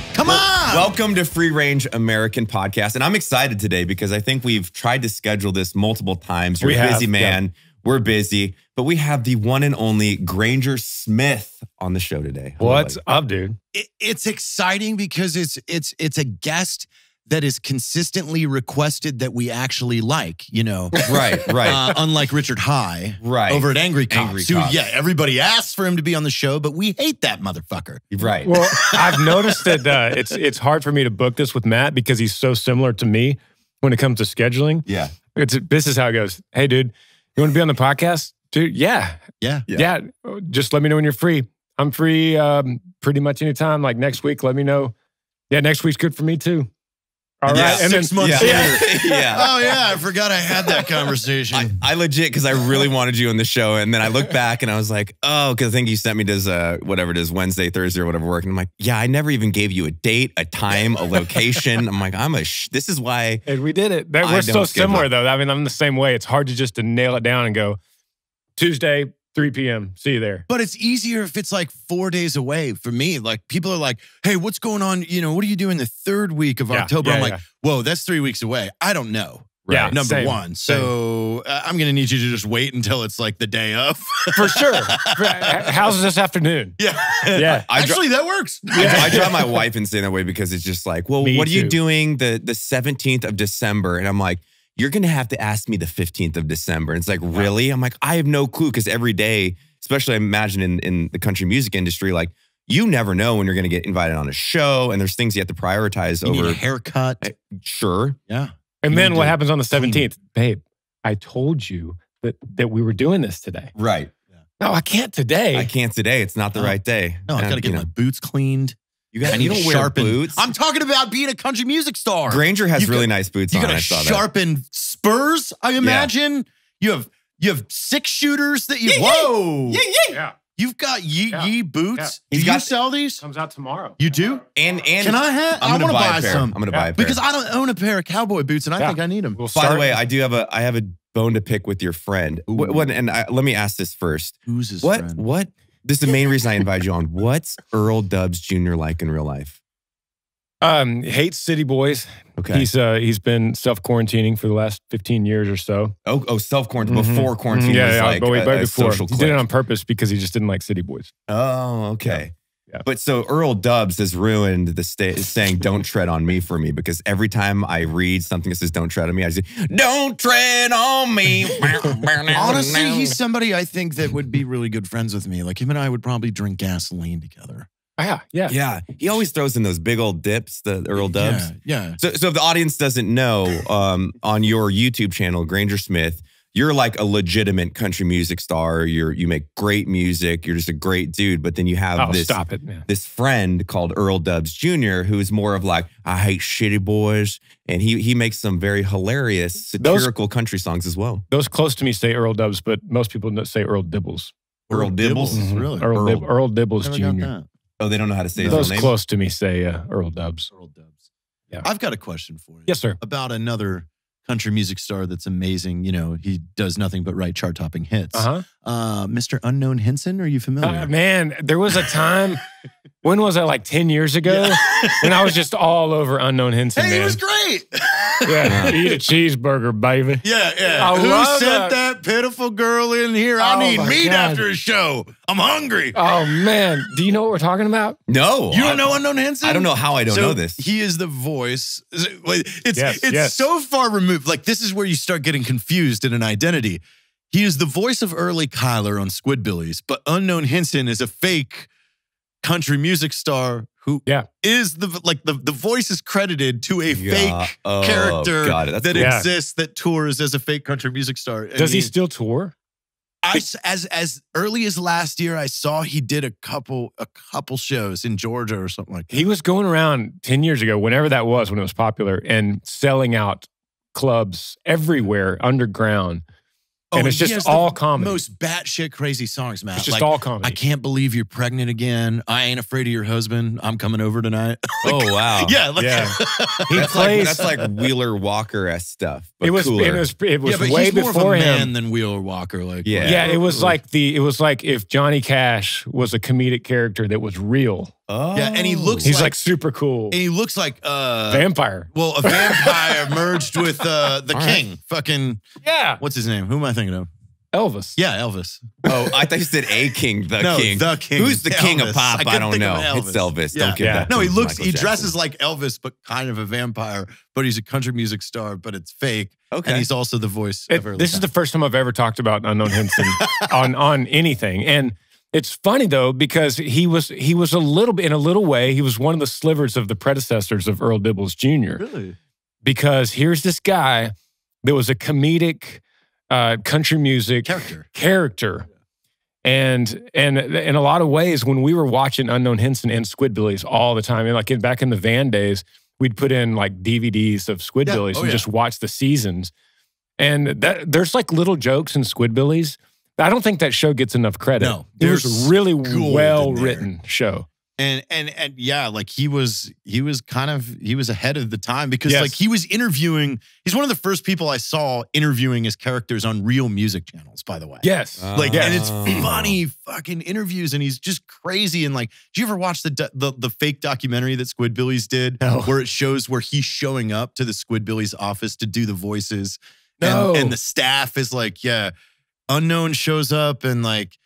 board. Come on! Welcome to Free Range American Podcast. And I'm excited today because I think we've tried to schedule this multiple times. You're We a have, busy man. We're busy, but we have the one and only Granger Smith on the show today. Hello, What's buddy. up, dude? It- it's exciting because it's it's it's a guest that is consistently requested that we actually like. You know, Right, right, uh, unlike Richard High right. over at Angry Cops, Angry who Cops. yeah, everybody asks for him to be on the show, but we hate that motherfucker. right. Well, I've noticed that uh, it's it's hard for me to book this with Matt because he's so similar to me when it comes to scheduling. yeah. It's this is how it goes. Hey, dude, you want to be on the podcast, dude? Yeah, Yeah, Yeah. yeah. Just let me know when you're free. I'm free um, pretty much anytime. Like next week, let me know. Yeah, next week's good for me too. All right, Yeah, and six then months Yeah. later. yeah. Oh yeah, I forgot I had that conversation. I, I legit because I really wanted you on the show, and then I looked back and I was like, oh, because I think you sent me this uh whatever it is Wednesday, Thursday, or whatever work, and I'm like, yeah, I never even gave you a date, a time, a location. I'm like, I'm a. Sh- this is why. And we did it. That- We're so similar up. though. I mean, I'm the same way. It's hard to just to nail it down and go Tuesday, 3 p.m. See you there. But it's easier if it's like four days away for me. Like people are like, "Hey, what's going on? You know, what are you doing the third week of Yeah, October?" yeah, I'm like, yeah. "Whoa, that's three weeks away. I don't know." Yeah, Number same, one. So uh, I'm gonna need you to just wait until it's like the day of. For sure. How's this afternoon? yeah. Yeah. I dro- Actually, that works. I, I drive my wife insane that way because it's just like, well, Me what are you doing the the 17th of December? And I'm like, you're gonna have to ask me the 15th of December. And it's like, really? I'm like, I have no clue because every day, especially I imagine in in the country music industry, like you never know when you're gonna get invited on a show, and there's things you have to prioritize You need over. a haircut. Eh, sure, Yeah. And You then what happens on the 17th? Babe, I told you that, that we were doing this today. right. No, I can't today. I can't today. It's not the No. right day. No, I And, gotta get you my boots cleaned. You got I need to sharpen boots. I'm talking about being a country music star. Granger has You've really got- nice boots You on. gotta that. sharpen spurs. I imagine you have you have six shooters that you. Yeah, yeah. whoa! yeah. You've got Yee Yeah. Yee boots. Yeah. Do you got- sell these? Comes out tomorrow. You do? And and Can I have? I'm I gonna want to buy, buy a pair. some I'm gonna buy a pair because I don't own a pair of cowboy boots, and I Yeah. think I need them. We'll By the way, I do have a I have a bone to pick with your friend. What, what and I, let me ask this first. Who's his what friend? what? This is the main reason I invited you on. What's Earl Dubs Jr. like in real life? um, hates City Boys. Okay. He's uh he's been self quarantining for the last 15 years or so. oh oh self quarantine Mhm. before quarantine Mhm. Yeah, was yeah, like but, wait, a, before he did it on purpose because he just didn't like City Boys. Oh okay. Yeah. But so Earl Dubs has ruined the sta- saying "Don't tread on me" for me because every time I read something that says "Don't tread on me," I say "Don't tread on me." Honestly, he's somebody I think that would be really good friends with me. Like him and I would probably drink gasoline together. Oh, yeah, yeah. yeah. He always throws in those big old dips, the Earl Dubs. Yeah, yeah. So, so if the audience doesn't know, um, on your YouTube channel, Granger Smith, you're like a legitimate country music star. You're you make great music. You're just a great dude. But then you have Oh, this stop it, man. this friend called Earl Dubs Jr., who's more of like I hate shitty boys, and he he makes some very hilarious Those- satirical country songs as well. Those close to me say Earl Dubs, but most people don't say Earl Dibbles. Earl Dibbles? Mhm. really. Earl, Earl- Dib- Earl Dibbles Jr. Oh, they don't know how to say his Those name. close to me say uh, Earl Dubs. Earl Dubs. Yeah. I've got a question for you. Yes, sir. About another country music star that's amazing. You know, he does nothing but write chart topping hits. Uh-huh. Uh, Mr. Unknown Hinson, are you familiar? Uh, man, there was a time. when was that? Like ten years ago, and I was just all over Unknown Hinson. hey, man. he was great. yeah, eat a cheeseburger, baby. yeah, yeah. I Who sent that. that. pitiful girl in here? I Oh, need meat God. after a show. I'm hungry. Oh man, do you know what we're talking about? No, you don't I- know Unknown Hinson? I don't know how I don't So know this. He is the voice. It's Yes, it's yes. so far removed. Like this is where you start getting confused in an identity. He is the voice of early Cuyler on Squidbillies, but Unknown Hinson is a fake country music star who Yeah. is the like the the voice is credited to a Yeah. fake Oh, character got it. That's that. Yeah. exists that tours as a fake country music star. And Does he still tour? I s- as as early as last year, I saw he did a couple a couple shows in Georgia or something like that. He was going around 10 years ago, whenever that was, when it was popular, and selling out clubs everywhere underground. And oh, it's he just has the all comedy. Most batshit crazy songs, Matt. it's just Like, all comedy. I can't believe you're pregnant again. I ain't afraid of your husband. I'm coming over tonight. oh wow. yeah, like, Yeah. He That's like plays. that's like Wheeler Walker s stuff. But it was. cooler. It was. It was yeah, but way he's more of before a man him. than Wheeler Walker. Like, Yeah. Yeah, it was like the. It was like if Johnny Cash was a comedic character that was real. Oh, Yeah, and he looks He's like- like, super cool. and he looks like uh Vampire. well a vampire merged with uh the All right. king. Fucking Yeah. what's his name? Who am I thinking of? Elvis. Yeah, Elvis. Oh, I thought you said a king, the no, king. the king. Who's the king of Elvis. pop? I, couldn't don't think of know. It's Elvis. Yeah. Don't give Yeah. that. No, to he looks. Michael he Jackson. dresses like Elvis, but kind of a vampire. But he's a country music star, but it's fake. Okay. And he's also the voice. It- of Early this is the Time. first time I've ever talked about Unknown Hinson on on anything, and it's funny though because he was he was a little bit in a little way he was one of the slivers of the predecessors of Earl Dibbles Jr. really. Because here's this guy that was a comedic uh, country music character. character. And and in a lot of ways, when we were watching Unknown Hinson and Squidbillies all the time, and like in, back in the van days, we'd put in like DVDs of Squidbillies Oh, and yeah. just watch the seasons. And that there's like little jokes in Squidbillies. I don't think that show gets enough credit. No, it was there's a really well written show. And and and yeah, like he was he was kind of he was ahead of the time because Yes. like he was interviewing. He's one of the first people I saw interviewing his characters on real music channels. By the way, Yes. Like, and it's Oh. funny fucking interviews, and he's just crazy. And like, do you ever watch the the, the fake documentary that Squidbillies did, No. where it shows where he's showing up to the Squidbillies office to do the voices, No. and, and the staff is like, yeah, unknown shows up, and like,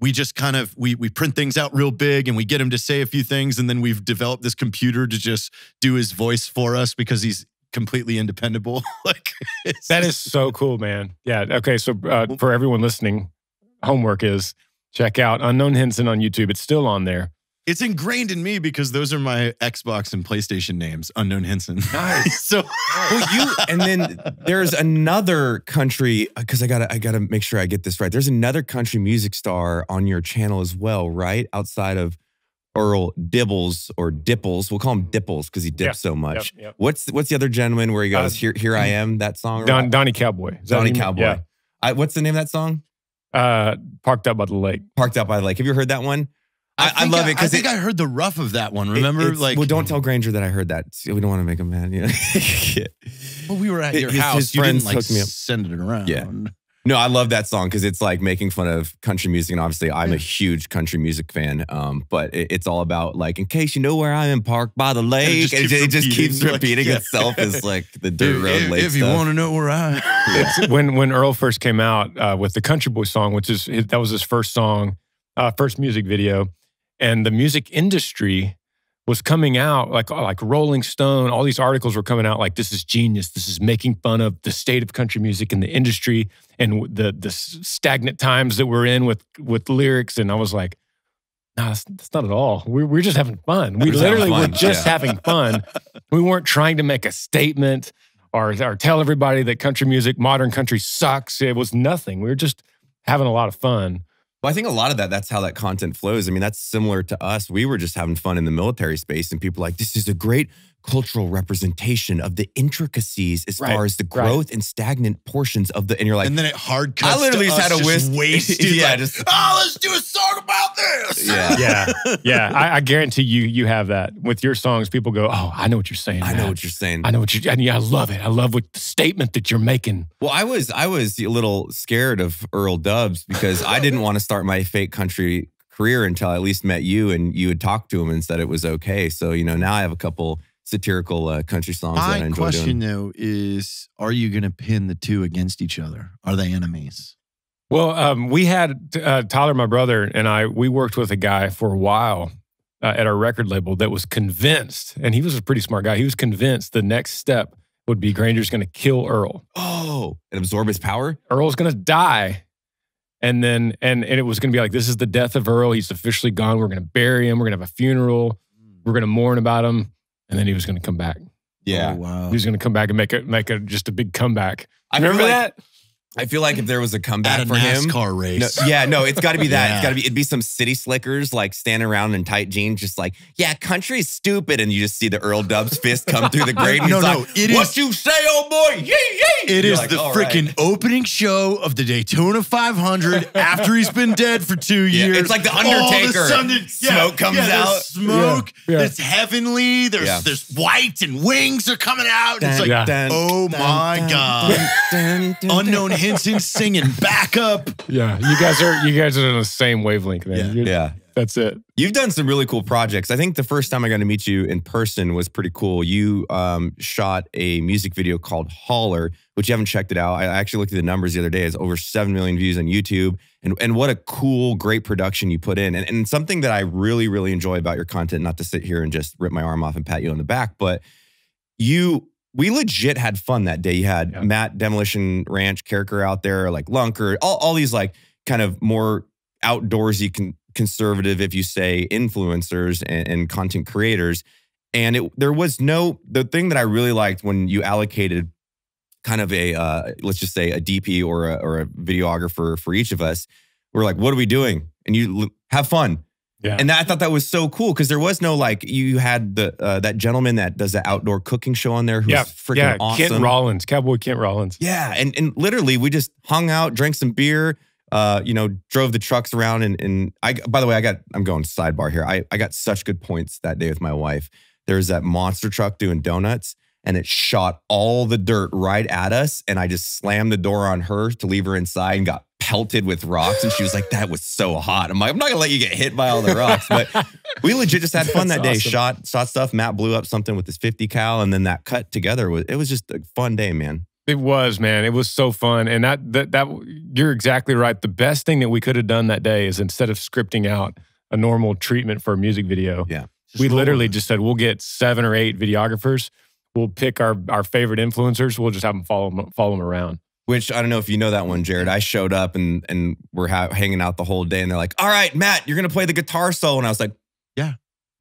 we just kind of we we print things out real big, and we get him to say a few things, and then we've developed this computer to just do his voice for us because he's completely independable. like, That is so cool, man. Yeah. Okay. So uh, for everyone listening, homework is check out Unknown Hinson on YouTube. It's still on there. It's ingrained in me because those are my Xbox and PlayStation names, Unknown Hinson. Nice. so well, you and then there's another country because I gotta I gotta make sure I get this right. There's another country music star on your channel as well, right? Outside of Earl Dibbles or Dipples, we'll call him Dipples because he dips Yeah, so much. Yep, yep. What's what's the other gentleman where he goes Uh, here here I am that song? or Don, what? Donnie Cowboy. Is Donnie? Cowboy. Yeah. I, what's the name of that song? Uh, parked up by the lake. Parked out by the lake. Have you heard that one? I, I, think love it because I because think I heard the rough of that one. Remember, like, well, don't tell Granger that I heard that. We don't want to make him mad. Yeah. know? well, we were at your his- house. his you didn't friends like hooked me up. send it around. Yeah. No, I love that song because it's like making fun of country music, and obviously, I'm a huge country music fan. Um, but it, it's all about like, in case you know where I am, parked by the lake. just And it, keeps it just keeps repeating, like, itself as like the dirt If, road if- lake if you want to know where I, It's when when Earl first came out uh, with the Country Boy song, which is that was his first song, uh, first music video, and the music industry was coming out like oh, like Rolling Stone. All these articles were coming out like this is genius. This is making fun of the state of country music and the industry and the the stagnant times that we're in with with lyrics. And I was like. No, that's, that's not at all. We're, we're just having fun. We We're literally were just yeah. having fun. We weren't trying to make a statement or, or tell everybody that country music, modern country sucks. It was nothing. We were just having a lot of fun. Well, I think a lot of that, that's how that content flows. I mean, that's similar to us. We were just having fun in the military space, and people like, this is a great cultural representation of the intricacies as Right, far as the right. growth and stagnant portions of the, and you're like, and then it hard cuts. I literally to just us had a whisk. wasted. Yeah, like, just- oh, let's do a song about this. Yeah. Yeah. Yeah. I, I guarantee you, you have that with your songs. People go, Oh, I know what you're saying. I know what you're saying. I know what you're, and yeah, I love it. I love what the statement that you're making. Well, I was I was a little scared of Earl Dubs because I didn't want to start my fake country career until I at least met you and you had talked to him and said it was okay. So you know now I have a couple satirical uh, country songs that I My question doing. though is: Are you going to pin the two against each other? Are they enemies? Well, um, we had uh, Tyler, my brother, and I, we worked with a guy for a while uh, at our record label that was convinced, and he was a pretty smart guy. He was convinced the next step would be Granger's going to kill Earl. Oh, and absorb his power. Earl's going to die. And then, and, and it was going to be like, this is the death of Earl. He's officially gone. We're going to bury him. We're going to have a funeral. We're going to mourn about him. And then he was going to come back. Oh, wow. He was going to come back and make a, make a, just a big comeback. I Remember like, that? I feel like if there was a comeback At a for him. NASCAR No, yeah, no, it's got to be that. Yeah. It's got to be. It'd be some city slickers like standing around in tight jeans, just like, yeah, country's stupid, and you just see the Earl Dubs fist come through the grate. And No, no, like, it what is- you say, old boy? Yee yee. It You're is like, the "All right." freaking opening show of the Daytona 500 after he's been dead for two Yeah, years. it's like the Undertaker. All of a Undertaker. sudden, Smoke comes yeah, out. Smoke. Yeah, yeah. It's heavenly. There's Yeah. there's white and wings are coming out. It's like Yeah. oh my God. dun, dun, unknown Hinson singing backup. Yeah. You guys are, you guys are on the same wavelength, man. Yeah. Yeah. That's it. You've done some really cool projects. I think the first time I got to meet you in person was pretty cool. You um, shot a music video called Holler, which you haven't checked it out. I actually looked at the numbers the other day. It's over 7 million views on YouTube. And, and what a cool, great production you put in. And, and something that I really, really enjoy about your content, not to sit here and just rip my arm off and pat you on the back, but you we legit had fun that day. You had Yeah. Matt Demolition Ranch character out there, like Lunker, all, all these like kind of more outdoorsy con- conservative, if you say, influencers and, and content creators. And it, there was no the thing that I really liked when you allocated kind of a uh, let's just say a DP or a, or a videographer for each of us. We're like, what are we doing? And you have fun. Yeah. And that, I thought that was so cool because there was no like you had the uh, that gentleman that does the outdoor cooking show on there who's yeah. freaking yeah. awesome. Kent Rollins, Cowboy Kent Rollins. Yeah, and and literally we just hung out, drank some beer, uh, you know, drove the trucks around and and I by the way, I got I'm going sidebar here. I I got such good points that day with my wife. There was that monster truck doing donuts and it shot all the dirt right at us and I just slammed the door on her to leave her inside and got pelted with rocks and she was like that was so hot. I'm like I'm not going to let you get hit by all the rocks, but we legit just had fun That's that day. awesome. Shot shot stuff. Matt blew up something with his 50 cal and then that cut together was it was just a fun day, man. It was, man. It was so fun. And that that that you're exactly right. The best thing that we could have done that day is instead of scripting out a normal treatment for a music video, Yeah. Just we literally just said we'll get seven or eight videographers. We'll pick our our favorite influencers. We'll just have them follow them, follow them around. Which I don't know if you know that one, Jared. I showed up and and we're ha- hanging out the whole day, and they're like, "All right, Matt, you're gonna play the guitar solo," and I was like, Yeah.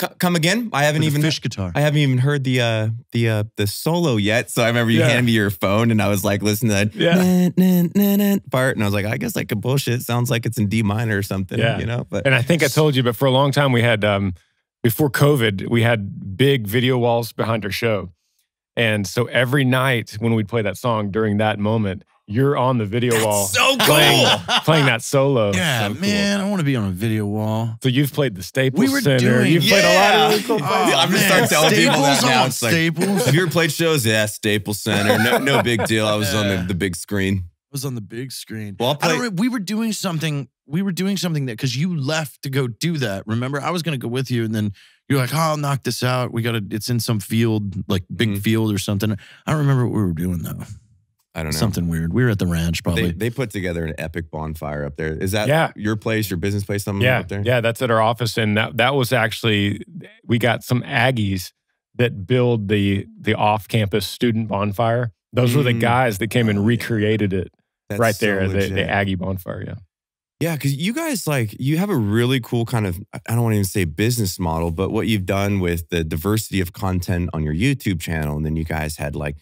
"C- come again? I haven't even fish guitar. I haven't even heard the uh the uh the solo yet." So I remember you Yeah. handed me your phone, and I was like, listening to that Yeah. "Nah, nah, nah, nah," part, and I was like, I guess I could bullshit. It sounds like it's in D minor or something, Yeah. you know. But And I think I told you, but for a long time we had um before COVID, we had big video walls behind our show. And so every night when we'd play that song during that moment, you're on the video wall so cool. playing, playing that solo. yeah, So cool. man, I want to be on a video wall. So you've played the Staples We were Center. doing- you've played a lot of really cool Yeah. I'm just man, starting telling people that now. I want It's like- Staples. Have you ever played shows? Yeah, Staples Center. No, no big deal. I was on the, the big screen. I was on the big screen. Well, I'll I don't play- we were doing something. We were doing something that because you left to go do that. Remember, I was going to go with you, and then you're like, "Oh, I'll knock this out. We got to. It's in some field, like big Mhm. field or something." I don't remember what we were doing though. I don't know. Something weird. We were at the ranch probably. They, they put together an epic bonfire up there. Is that Yeah. your place, your business place, something Yeah, up there? yeah, that's at our office, and that that was actually we got some Aggies that build the the off campus student bonfire. Those were the Mm. guys that came Oh, and yeah. recreated it That's right so there, the, the Aggie bonfire. Yeah, Yeah, because you guys like you have a really cool kind of I don't want to even say business model, but what you've done with the diversity of content on your YouTube channel, and then you guys had like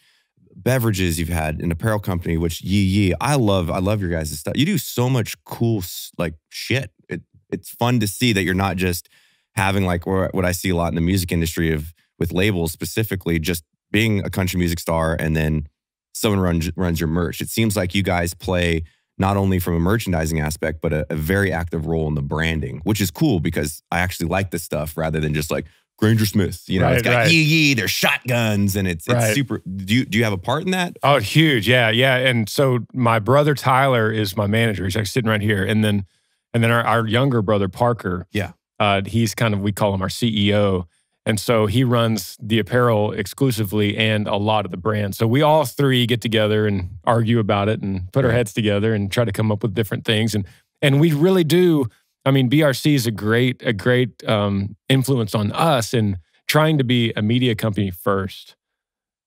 beverages, you've had an apparel company, which Yee Yee. I love, I love your guys' stuff. You do so much cool like shit. It it's fun to see that you're not just having like what I see a lot in the music industry of with labels specifically, just being a country music star and then someone runs runs your merch. It seems like you guys play not only from a merchandising aspect, but a, a very active role in the branding, which is cool because I actually like this stuff rather than just like Granger Smith. You know, it's got right. yee yee, there's shotguns, and it's it's Right. super. Do you do you have a part in that? Oh, huge. Yeah, yeah. And so my brother Tyler is my manager. He's actually sitting right here. And then and then our, our younger brother Parker. Yeah. Uh, he's kind of we call him our CEO. And so he runs the apparel exclusively and a lot of the brand. So we all three get together and argue about it and put our heads together and try to come up with different things. And and we really do. I mean, BRC is a great a great um, influence on us in trying to be a media company first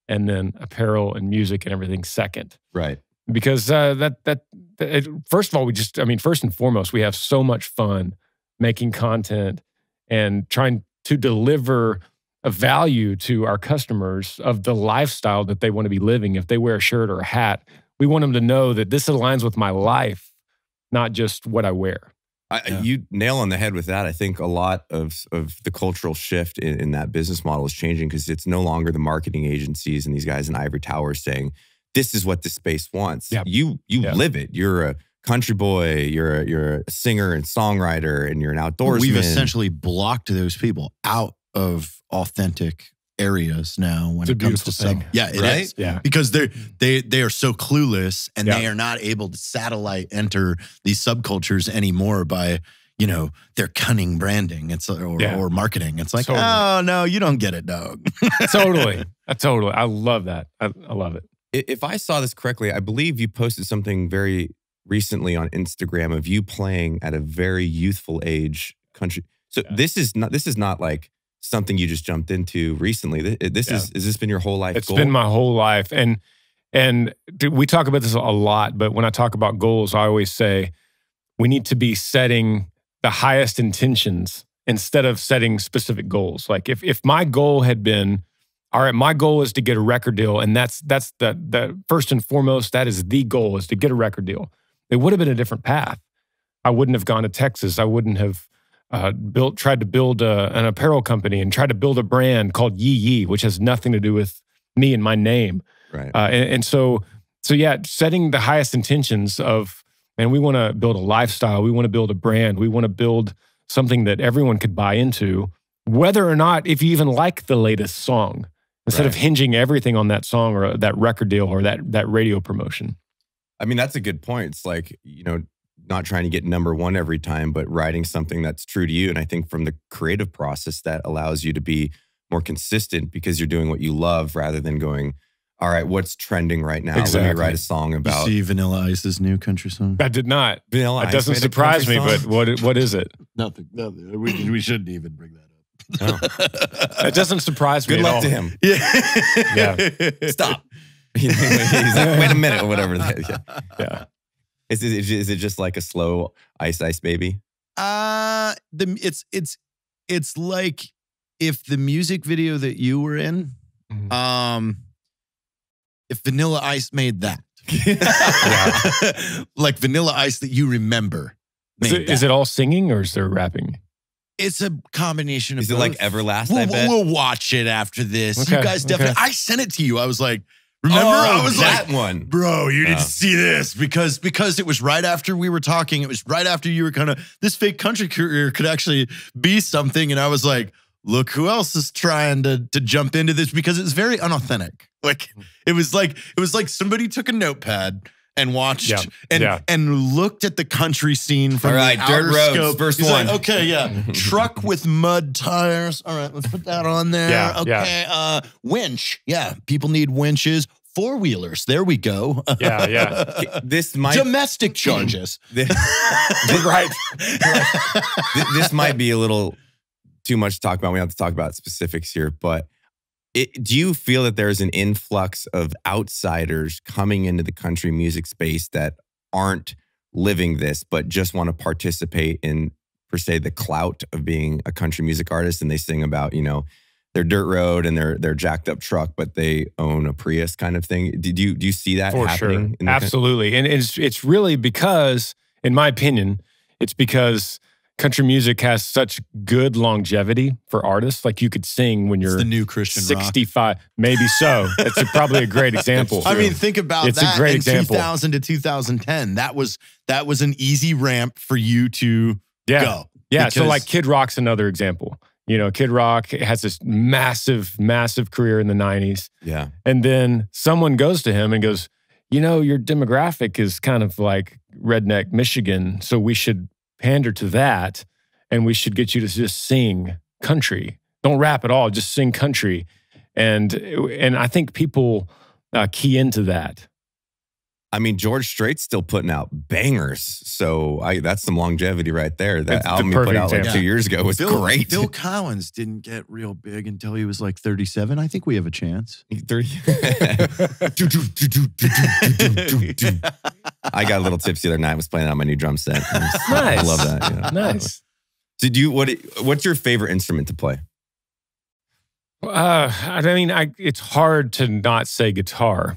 and then apparel and music and everything second. Right. because uh, that that it, first of all we just i mean first and foremost we have so much fun making content and trying to deliver a value to our customers of the lifestyle that they want to be living. If they wear a shirt or a hat we want them to know that this aligns with my life not just what i wear I, Yeah. You nail on the head with that. I think a lot of of the cultural shift in, in that business model is changing because it's no longer the marketing agencies and these guys in ivory towers saying this is what the space wants. Yeah. You you Yeah. live it. You're a country boy. You're a, you're a singer and songwriter, and you're an outdoorsman. We've essentially blocked those people out of authentic areas now when It's it comes to beautiful sub. Yeah, it is Right? yeah because they're they they are so clueless and Yeah. they are not able to satellite enter these subcultures anymore by you know, their cunning branding. It's or, Yeah. or marketing. It's like, Totally. oh no, you don't get it, dog. totally. Uh, totally. I love that. I, I love it. If I saw this correctly, I believe you posted something very recently on Instagram of you playing at a very youthful age country. So Yeah. this is not this is not like something you just jumped into recently. This Yeah. is has this been your whole life It's goal? been my whole life, and and we talk about this a lot. But when I talk about goals, I always say we need to be setting the highest intentions instead of setting specific goals. Like if if my goal had been, all right, my goal is to get a record deal, and that's that's the the first and foremost. That is the goal is to get a record deal. It would have been a different path. I wouldn't have gone to Texas. I wouldn't have uh, built tried to build a, an apparel company and tried to build a brand called Yee Yee, which has nothing to do with me and my name. right. Uh, and, and so, so yeah, setting the highest intentions of, and we want to build a lifestyle. We want to build a brand. We want to build something that everyone could buy into, whether or not if you even like the latest song, instead of hinging everything on that song or that record deal or that that radio promotion. I mean, that's a good point. It's like, you know, not trying to get number one every time, but writing something that's true to you. And I think from the creative process, that allows you to be more consistent because you're doing what you love rather than going, all right, what's trending right now? Let Exactly. me write a song You about see Vanilla Ice's new country song? I did not. Vanilla It Ice doesn't surprise me, country but what what is it? Nothing. Nothing. We, we shouldn't even bring that up. Oh. It doesn't surprise me. good at luck all. to him. Yeah. Stop. He's like, wait a minute, or whatever. that- yeah. Yeah. Is it, is it just like a slow ice ice baby? Uh the it's it's it's like if the music video that you were in, Mhm. um, if Vanilla Ice made that, like Vanilla Ice that you remember. Is made it, is it all singing or is there rapping? It's a combination of. Is it like both. Everlast? We'll, I bet. we'll watch it after this. you guys definitely. okay. I sent it to you. I was like, remember? Oh, I was that like, one. bro, you need Oh. to see this because because it was right after we were talking. It was right after you were kind of this fake country career could actually be something, and I was like, look who else is trying to to jump into this because it's very unauthentic. Like it was like it was like somebody took a notepad. And watched Yeah, and yeah. and looked at the country scene from All right, the dirt roads, scope. first He's like, okay, yeah, truck with mud tires. All right, let's put that on there. Yeah, yeah. okay, uh, winch. Yeah, people need winches. Four wheelers. There we go. Yeah, yeah. This might Domestic charges. this, right. th- this might be a little too much to talk about. We don't have to talk about specifics here, but it, do you feel that there's an influx of outsiders coming into the country music space that aren't living this, but just want to participate in, per se, the clout of being a country music artist? And they sing about, you know, their dirt road and their their jacked up truck, but they own a Prius kind of thing. Did you do you see that For happening? sure. in the coun- Absolutely. And it's it's really because, in my opinion, it's because country music has such good longevity for artists. Like you could sing when you're the new Christian rock. 65. Maybe so. That's a, probably a great example. I mean, think about It's a great in example. 2000 to 2010, that was that was an easy ramp for you to yeah. go. Yeah. So like Kid Rock's another example. You know, Kid Rock has this massive, massive career in the 90s. Yeah. And then someone goes to him and goes, You know, your demographic is kind of like redneck Michigan. So we should pander to that and we should get you to just sing country. Don't rap at all, just sing country. And and I think people uh, key into that. I mean, George Strait's still putting out bangers, so I that's some longevity right there. That It's the album he put out like example. two years ago was Phil, great. Phil Collins didn't get real big until he was like 37. I think we have a chance. I got a little tipsy the other night. I was playing on my new drum set. I was- I Nice. love that. yeah. Nice. So, do you what? What's your favorite instrument to play? Uh, I mean, I, it's hard to not say guitar,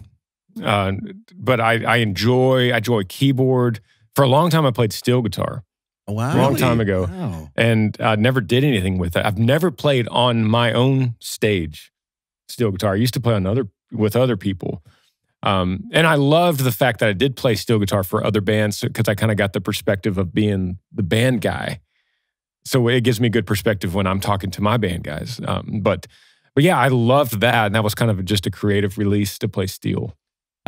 uh, but I, I enjoy I enjoy keyboard. For a long time, I played steel guitar, Wow. Long time ago. Wow. and I never did anything with it. I've never played on my own stage steel guitar. I used to play on other with other people, um, and I loved the fact that I did play steel guitar for other bands because I kind of got the perspective of being the band guy. So it gives me good perspective when I'm talking to my band guys. Um, but but yeah, I loved that, and that was kind of just a creative release to play steel.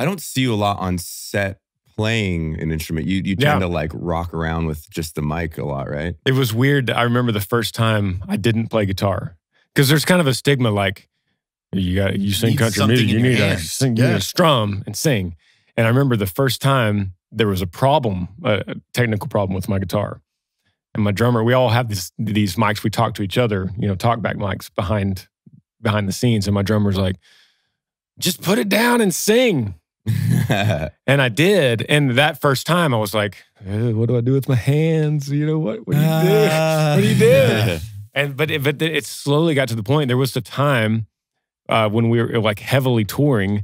I don't see you a lot on set playing an instrument, you you Yeah. tend to like rock around with just the mic a lot, right? It was weird. I remember the first time I didn't play guitar because there's kind of a stigma like you got you sing Need country music, you your need to hands. sing, you need Yeah. to strum and sing. And I remember the first time there was a problem, a a technical problem with my guitar. And my drummer, we all have these these mics. We talk to each other, you know, talkback mics behind behind the scenes. And my drummer's like, "Just put it down and sing." And I did. And that first time, I was like, "Uh, "What do I do with my hands? You know what? What do you do?" what do you do? And but it, but it slowly got to the point. There was the time uh, when we were like heavily touring,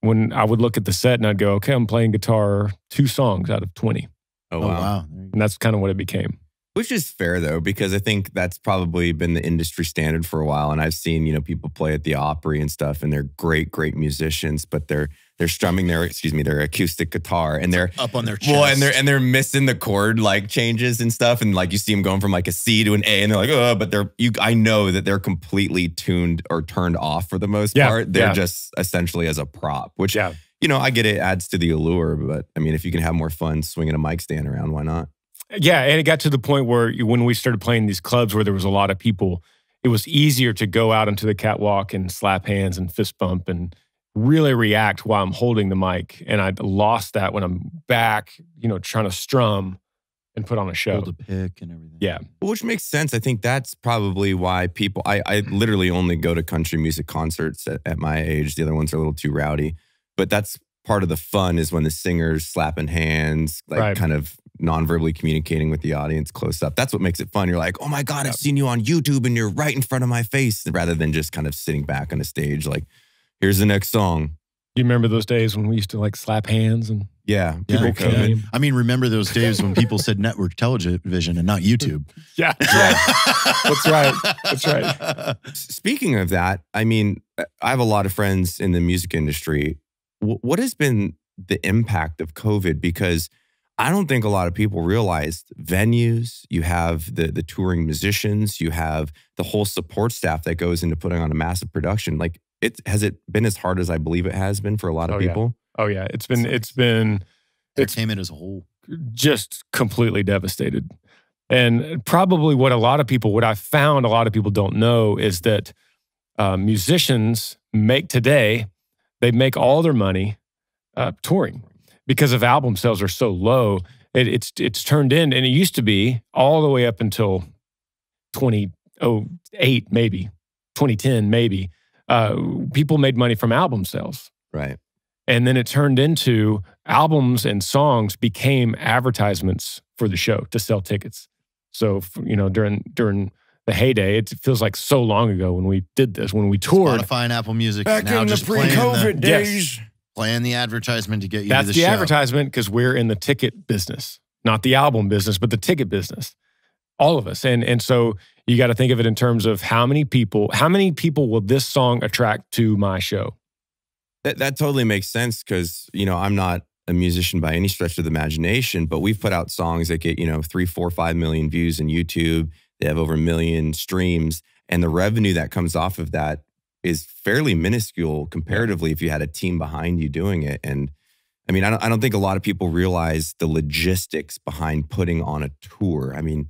when I would look at the set and I'd go, "Okay, I'm playing guitar two songs out of 20. Oh Oh wow. wow. and that's kind of what it became. Which is fair though, because I think that's probably been the industry standard for a while. And I've seen, you know, people play at the Opry and stuff, and they're great, great musicians, but they're they're strumming their, excuse me, their acoustic guitar and they're Up on their chest. well, and they're and they're missing the chord like changes and stuff, and like you see them going from like a C to an A, and they're like, oh, but they're you. I know that they're completely tuned or turned off for the most Yeah, part. They're yeah. just essentially as a prop, which Yeah. you know I get it adds to the allure, but I mean if you can have more fun swinging a mic stand around, why not? Yeah, and it got to the point where when we started playing these clubs where there was a lot of people, it was easier to go out onto the catwalk and slap hands and fist bump and really react while I'm holding the mic. And I lost that when I'm back, you know, trying to strum and put on a show. hold a pick and everything. Yeah. Which makes sense. I think that's probably why people. I, I literally only go to country music concerts at, at my age. The other ones are a little too rowdy, but that's part of the fun is when the singers slapping hands, like Right. kind of non-verbally communicating with the audience close up. That's what makes it fun. You're like, oh my god, I've seen you on YouTube and you're right in front of my face, rather than just kind of sitting back on a stage like, here's the next song. Do you remember those days when we used to like slap hands and Yeah, Yeah, people okay. COVID. I mean, remember those days when people said network television and not YouTube? yeah, yeah. That's right. That's right. Speaking of that, I mean, I have a lot of friends in the music industry. Wh- What has been the impact of COVID? Because I don't think a lot of people realize venues, you have the the touring musicians, you have the whole support staff that goes into putting on a massive production. Like it has it been as hard as I believe it has been for a lot of Oh, yeah. people? Oh yeah. It's been it's been it's Entertainment as a whole. just completely devastated. And probably what a lot of people, what I found a lot of people don't know is that uh, musicians make today, they make all their money uh, touring because of album sales are so low. It, it's it's turned in, and it used to be all the way up until 2008, maybe 2010, maybe. Uh, people made money from album sales. Right. And then it turned into albums and songs became advertisements for the show to sell tickets. So, you know, during during the heyday, it feels like so long ago when we did this, when we toured. Spotify and Apple Music back now just playing the, Yes. Playing the advertisement to get you That's to the, the, show. advertisement because we're in the ticket business, not the album business, but the ticket business. All of us. And and so you got to think of it in terms of how many people, how many people will this song attract to my show? That that totally makes sense because you know I'm not a musician by any stretch of the imagination, but we've put out songs that get you know three, four, five million views in YouTube. They have over a million streams, and the revenue that comes off of that is fairly minuscule comparatively if you had a team behind you doing it. And I mean, I don't, I don't think a lot of people realize the logistics behind putting on a tour. I mean,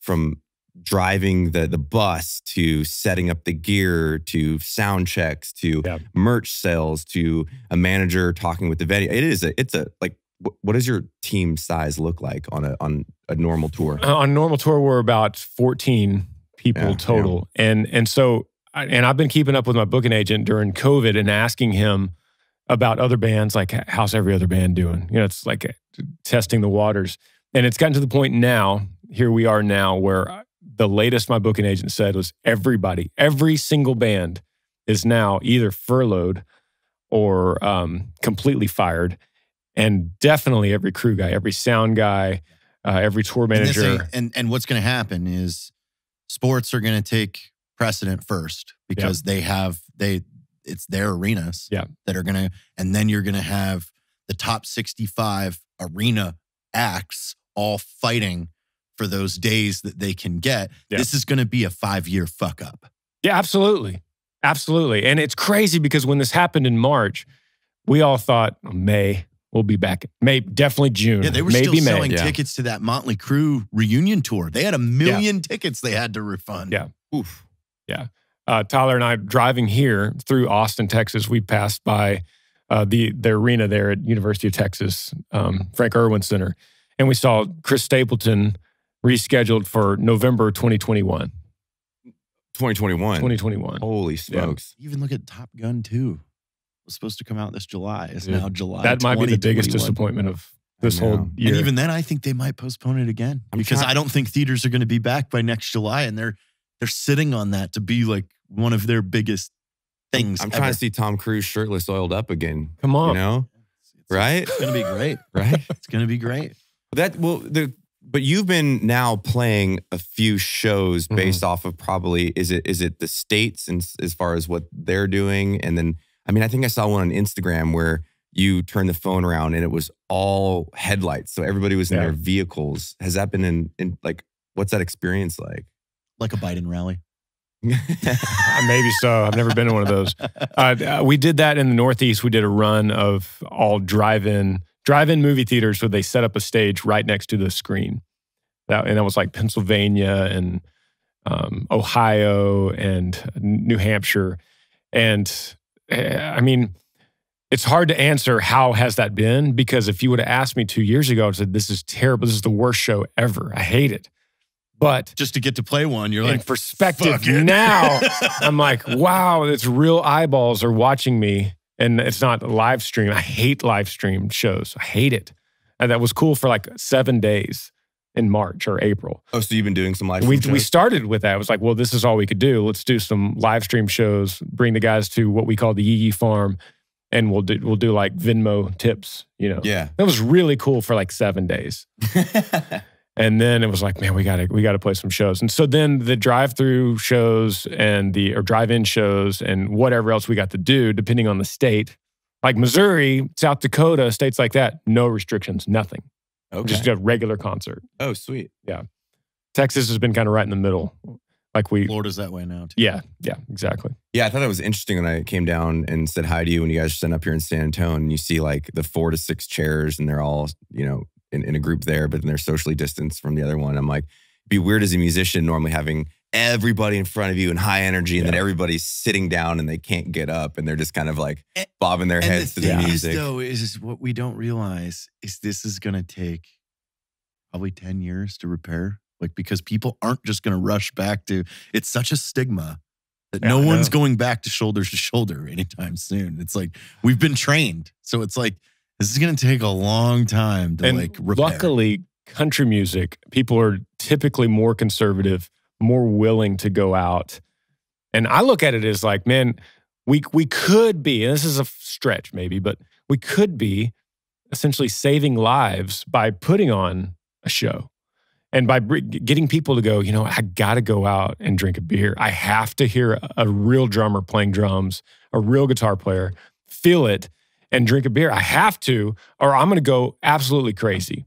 from driving the the bus to setting up the gear to sound checks to Yeah. merch sales to a manager talking with the venue. It is a it's a like what does your team size look like on a on a normal tour? Uh, on normal tour we're about 14 people Yeah, total and and so and i've been keeping up with my booking agent during covid and asking him about other bands like how's every other band doing? You know it's like testing the waters. And it's gotten to the point now here we are now where the latest my booking agent said was everybody every single band is now either furloughed or um, completely fired. And definitely every crew guy every sound guy uh, every tour And, manager. ain't- and and what's going to happen is sports are going to take precedent first because they have they it's their arenas Yeah. that are going to and then you're going to have the top 65 arena acts all fighting for those days that they can get. Yeah. This is going to be a 5-year fuck up. Yeah, absolutely. Absolutely. And it's crazy because when this happened in March, we all thought, oh, May, we'll be back. May definitely June. Yeah, they were maybe still May. selling yeah. tickets to that Motley Crue reunion tour. They had a million tickets they had to refund. Yeah. Oof. Uh, Tyler and I driving here through Austin, Texas, we passed by uh, the the arena there at University of Texas, um, Frank Erwin Center, and we saw Chris Stapleton rescheduled for November 2021. 2021. 2021. Holy smokes. Even look at Top Gun 2. It was supposed to come out this July. It's Dude, now July. that might be the biggest disappointment of this whole year. And even then, I think they might postpone it again I'm because try- I don't think theaters are going to be back by next July, and they're they're sitting on that to be like one of their biggest things. I'm ever. trying to see Tom Cruise shirtless, oiled up again. Come on. You know, It's- right? It's going to be great. right? It's going to be great. That well, the but you've been now playing a few shows Mhm. based off of probably is it is it the states and as far as what they're doing, and then I mean I think I saw one on Instagram where you turned the phone around and it was all headlights, so everybody was in Yeah. their vehicles. Has that been in in like what's that experience like? Like a Biden rally. Maybe so. I've never been to one of those. Uh, uh, we did that in the Northeast. We did a run of all drive-in drive-in movie theaters where they set up a stage right next to the screen. That and that was like Pennsylvania and um, Ohio and New Hampshire. And uh, I mean, it's hard to answer how has that been because if you would have asked me two years ago, I said this is terrible. This is the worst show ever. I hate it. But Just to get to play one, you're in like, perspective now, I'm like, wow, it's real eyeballs are watching me. And it's not live stream. I hate live stream shows. I hate it. And that was cool for like seven days in March or April. oh, so you've been doing some live We, stream we started with that. It was like, well, this is all we could do. Let's do some live stream shows, bring the guys to what we call the Yee Yee Farm, and we'll do, we'll do like Venmo tips, you know. yeah. That was really cool for like seven days. And then it was like, man, we gotta we gotta play some shows. And so then the drive-through shows and the or drive-in shows and whatever else we got to do, depending on the state, like Missouri, South Dakota, states like that, no restrictions, nothing, okay. just a regular concert. oh, sweet. Yeah. Texas has been kind of right in the middle, like we, Florida's that way now. Too. yeah, yeah, exactly. Yeah, I thought it was interesting when I came down and said hi to you when you guys sent up here in San Antonio and you see like the four to six chairs and they're all, you know, in, in a group there, but then they're socially distanced from the other one. I'm like, be weird as a musician normally having everybody in front of you and high energy and then everybody's sitting down and they can't get up and they're just kind of like And- bobbing their And heads the to the thing music. is, though, is, is what we don't realize is this is going to take probably 10 years to repair. Like, because people aren't just going to rush back to it's such a stigma that Yeah, no one's going back to shoulder to shoulder anytime soon. It's like we've been trained. So it's like this is going to take a long time to and like repair. luckily, country music, people are typically more conservative, more willing to go out. And I look at it as like, man, we we could be, and this is a stretch maybe, but we could be essentially saving lives by putting on a show and by br- getting people to go, you know, I got to go out and drink a beer. I have to hear a, a real drummer playing drums, a real guitar player, feel it and drink a beer. I have to, or I'm going to go absolutely crazy.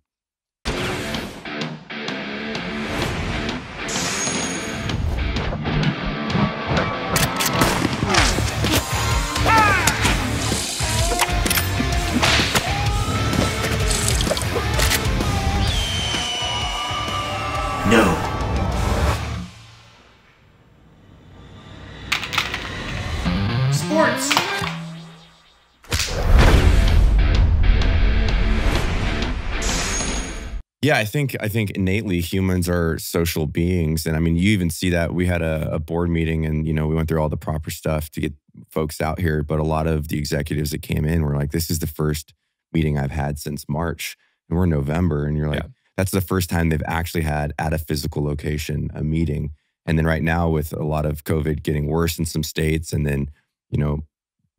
Yeah, I think I think innately humans are social beings, and I mean, you even see that. We had a, a board meeting, and you know, we went through all the proper stuff to get folks out here. But a lot of the executives that came in were like, "This is the first meeting I've had since March, and we're in November." And you're like, Yeah. "That's the first time they've actually had at a physical location a meeting." And then right now, with a lot of COVID getting worse in some states, and then you know,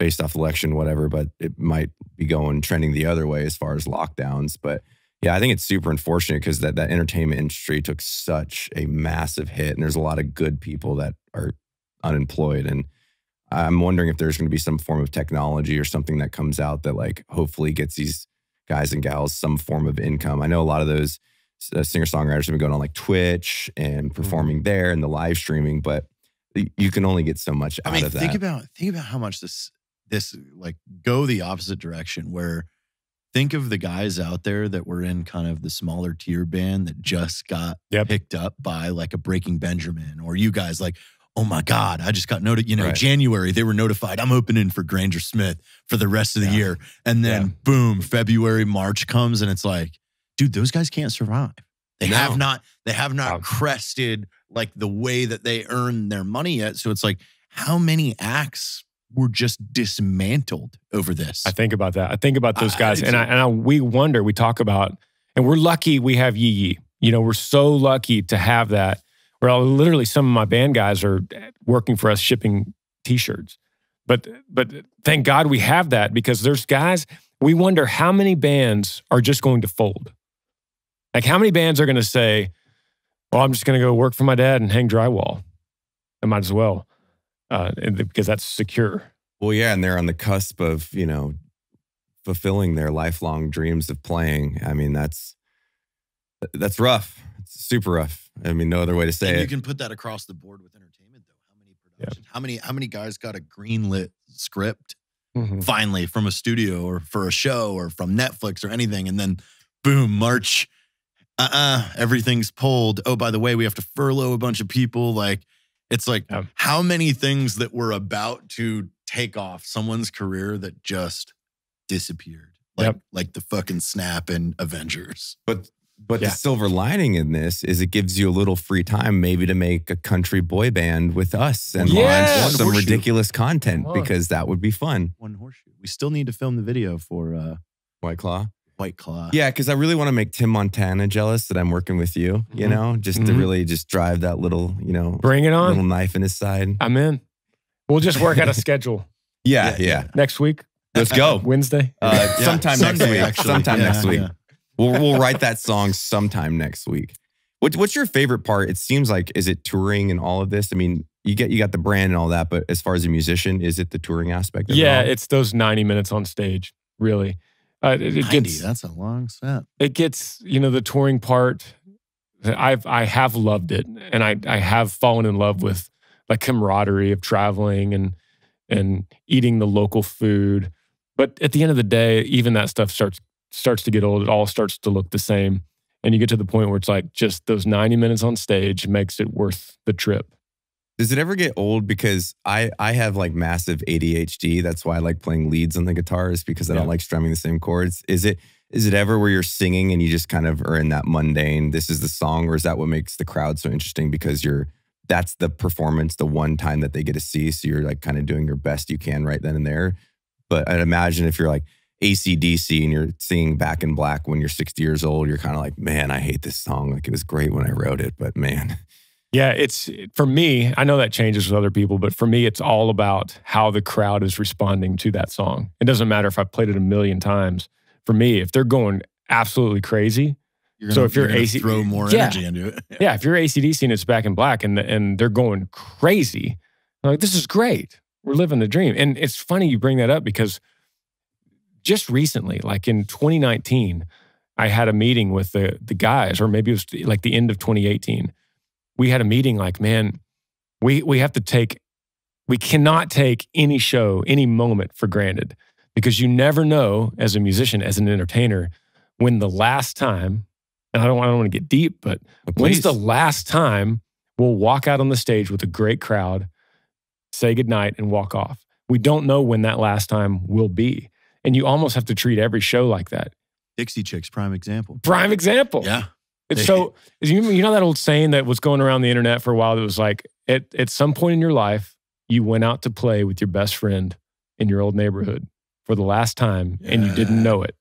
based off election, whatever, but it might be going trending the other way as far as lockdowns, but. Yeah, I think it's super unfortunate because that, that entertainment industry took such a massive hit, and there's a lot of good people that are unemployed. And I'm wondering if there's going to be some form of technology or something that comes out that, like, hopefully gets these guys and gals some form of income. I know a lot of those uh, singer songwriters have been going on like Twitch and performing there and the live streaming, but you can only get so much I out mean, of that. think about think about how much this this like go the opposite direction where think of the guys out there that were in kind of the smaller tier band that just got Yep. picked up by like a Breaking Benjamin or you guys like, oh my God, I just got noted. You know, Right. January, they were notified I'm opening for Granger Smith for the rest of the Yeah. year. And then Yeah. boom, February, March comes and it's like, dude, those guys can't survive. They No. have not, they have not Wow. crested like the way that they earn their money yet. So it's like, how many acts were just dismantled over this? I think about that. I think about those guys, I- and I, and I, we wonder. We talk about, and we're lucky we have Yee Yee. You know, we're so lucky to have that. Where I'll- literally some of my band guys are working for us shipping T-shirts, but but thank God we have that because there's guys. We wonder how many bands are just going to fold. Like how many bands are going to say, "Well, I'm just going to go work for my dad and hang drywall." I might as well, uh, because that's secure. Well, yeah, and they're on the cusp of you know fulfilling their lifelong dreams of playing. I mean, that's that's rough. It's super rough. I mean, no other way to say and it. you can put that across the board with entertainment though. How many productions? How many how many guys got a greenlit script Mhm. finally from a studio or for a show or from Netflix or anything and then boom, March uh-uh, everything's pulled. Oh, by the way, we have to furlough a bunch of people like it's like Yeah. how many things that were about to take off someone's career that just disappeared. Like Yep. like the fucking snap in Avengers. But but Yeah. the silver lining in this is it gives you a little free time maybe to make a country boy band with us and Yeah. launch some Horseshoe. ridiculous content because that would be fun. One horseshoe. We still need to film the video for uh White Claw. White Claw. Yeah, because I really want to make Tim Montana jealous that I'm working with you, you Mhm. know, just to Mhm. really just drive that little, you know, Bring it on. little knife in his side. I'm in. We'll just work out a schedule Yeah, Yeah, yeah. next week, Let's go. Wednesday. Uh, Yeah, sometime Sunday, next week. actually. Sometime Yeah, next week. yeah. We'll we'll write that song sometime next week. What, what's your favorite part? It seems like is it touring and all of this? I mean, you get you got the brand and all that, but as far as a musician, is it the touring aspect? Of yeah, it all? it's those 90 minutes on stage. Really, uh, it, it 90, gets that's a long set. it gets you know the touring part. I've I have loved it, and I I have fallen in love with like camaraderie of traveling and and eating the local food. But at the end of the day, even that stuff starts starts to get old. It all starts to look the same, and you get to the point where it's like just those 90 minutes on stage makes it worth the trip. Does it ever get old? Because I I have like massive ADHD. That's why I like playing leads on the guitars because I don't like strumming the same chords. Is it is it ever where you're singing and you just kind of are in that mundane? This is the song, or is that what makes the crowd so interesting? Because you're that's the performance, the one time that they get to see. So you're like kind of doing your best you can right then and there. But I'd imagine if you're like ACDC and you're singing Back in Black when you're 60 years old, you're kind of like, man, I hate this song. Like it was great when I wrote it, but man. Yeah, it's for me. I know that changes with other people, but for me, it's all about how the crowd is responding to that song. It doesn't matter if I played it a million times. For me, if they're going absolutely crazy, You're So if you're gonna AC throw more Yeah. energy into it. yeah, if you're ACDC and it's back in black and and they're going crazy, I'm like this is great. We're living the dream. And it's funny you bring that up because just recently, like in 2019, I had a meeting with the the guys, or maybe it was like the end of 2018. We had a meeting like, man, we we have to take we cannot take any show, any moment for granted because you never know as a musician, as an entertainer, when the last time, and I don't, I don't want to get deep, but When's the last time we'll walk out on the stage with a great crowd, say goodnight, and walk off? We don't know when that last time will be. And you almost have to treat every show like that. Dixie Chicks, prime example. Prime example. Yeah. It's so, you, you know that old saying that was going around the internet for a while that was like, at, at some point in your life, you went out to play with your best friend in your old neighborhood for the last time and you didn't know it.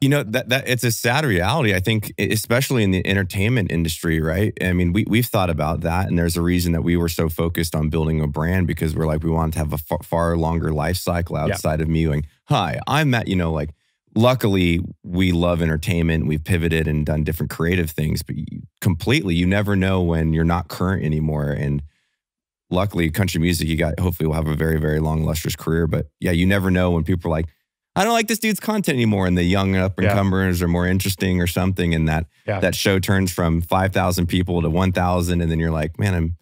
You know that that it's a sad reality. I think, especially in the entertainment industry, right? I mean, we we've thought about that, and there's a reason that we were so focused on building a brand because we're like we wanted to have a far, far longer life cycle outside of me going, "Hi, I'm Mat." You know, like luckily we love entertainment. We've pivoted and done different creative things, but you, completely, you never know when you're not current anymore. And luckily, country music, you got hopefully will have a very very long lustrous career. But yeah, you never know when people are like. I don't like this dude's content anymore, and the young up and Yeah. comers are more interesting or something, and that Yeah. that show turns from five thousand people to one thousand, and then you're like, man, I'm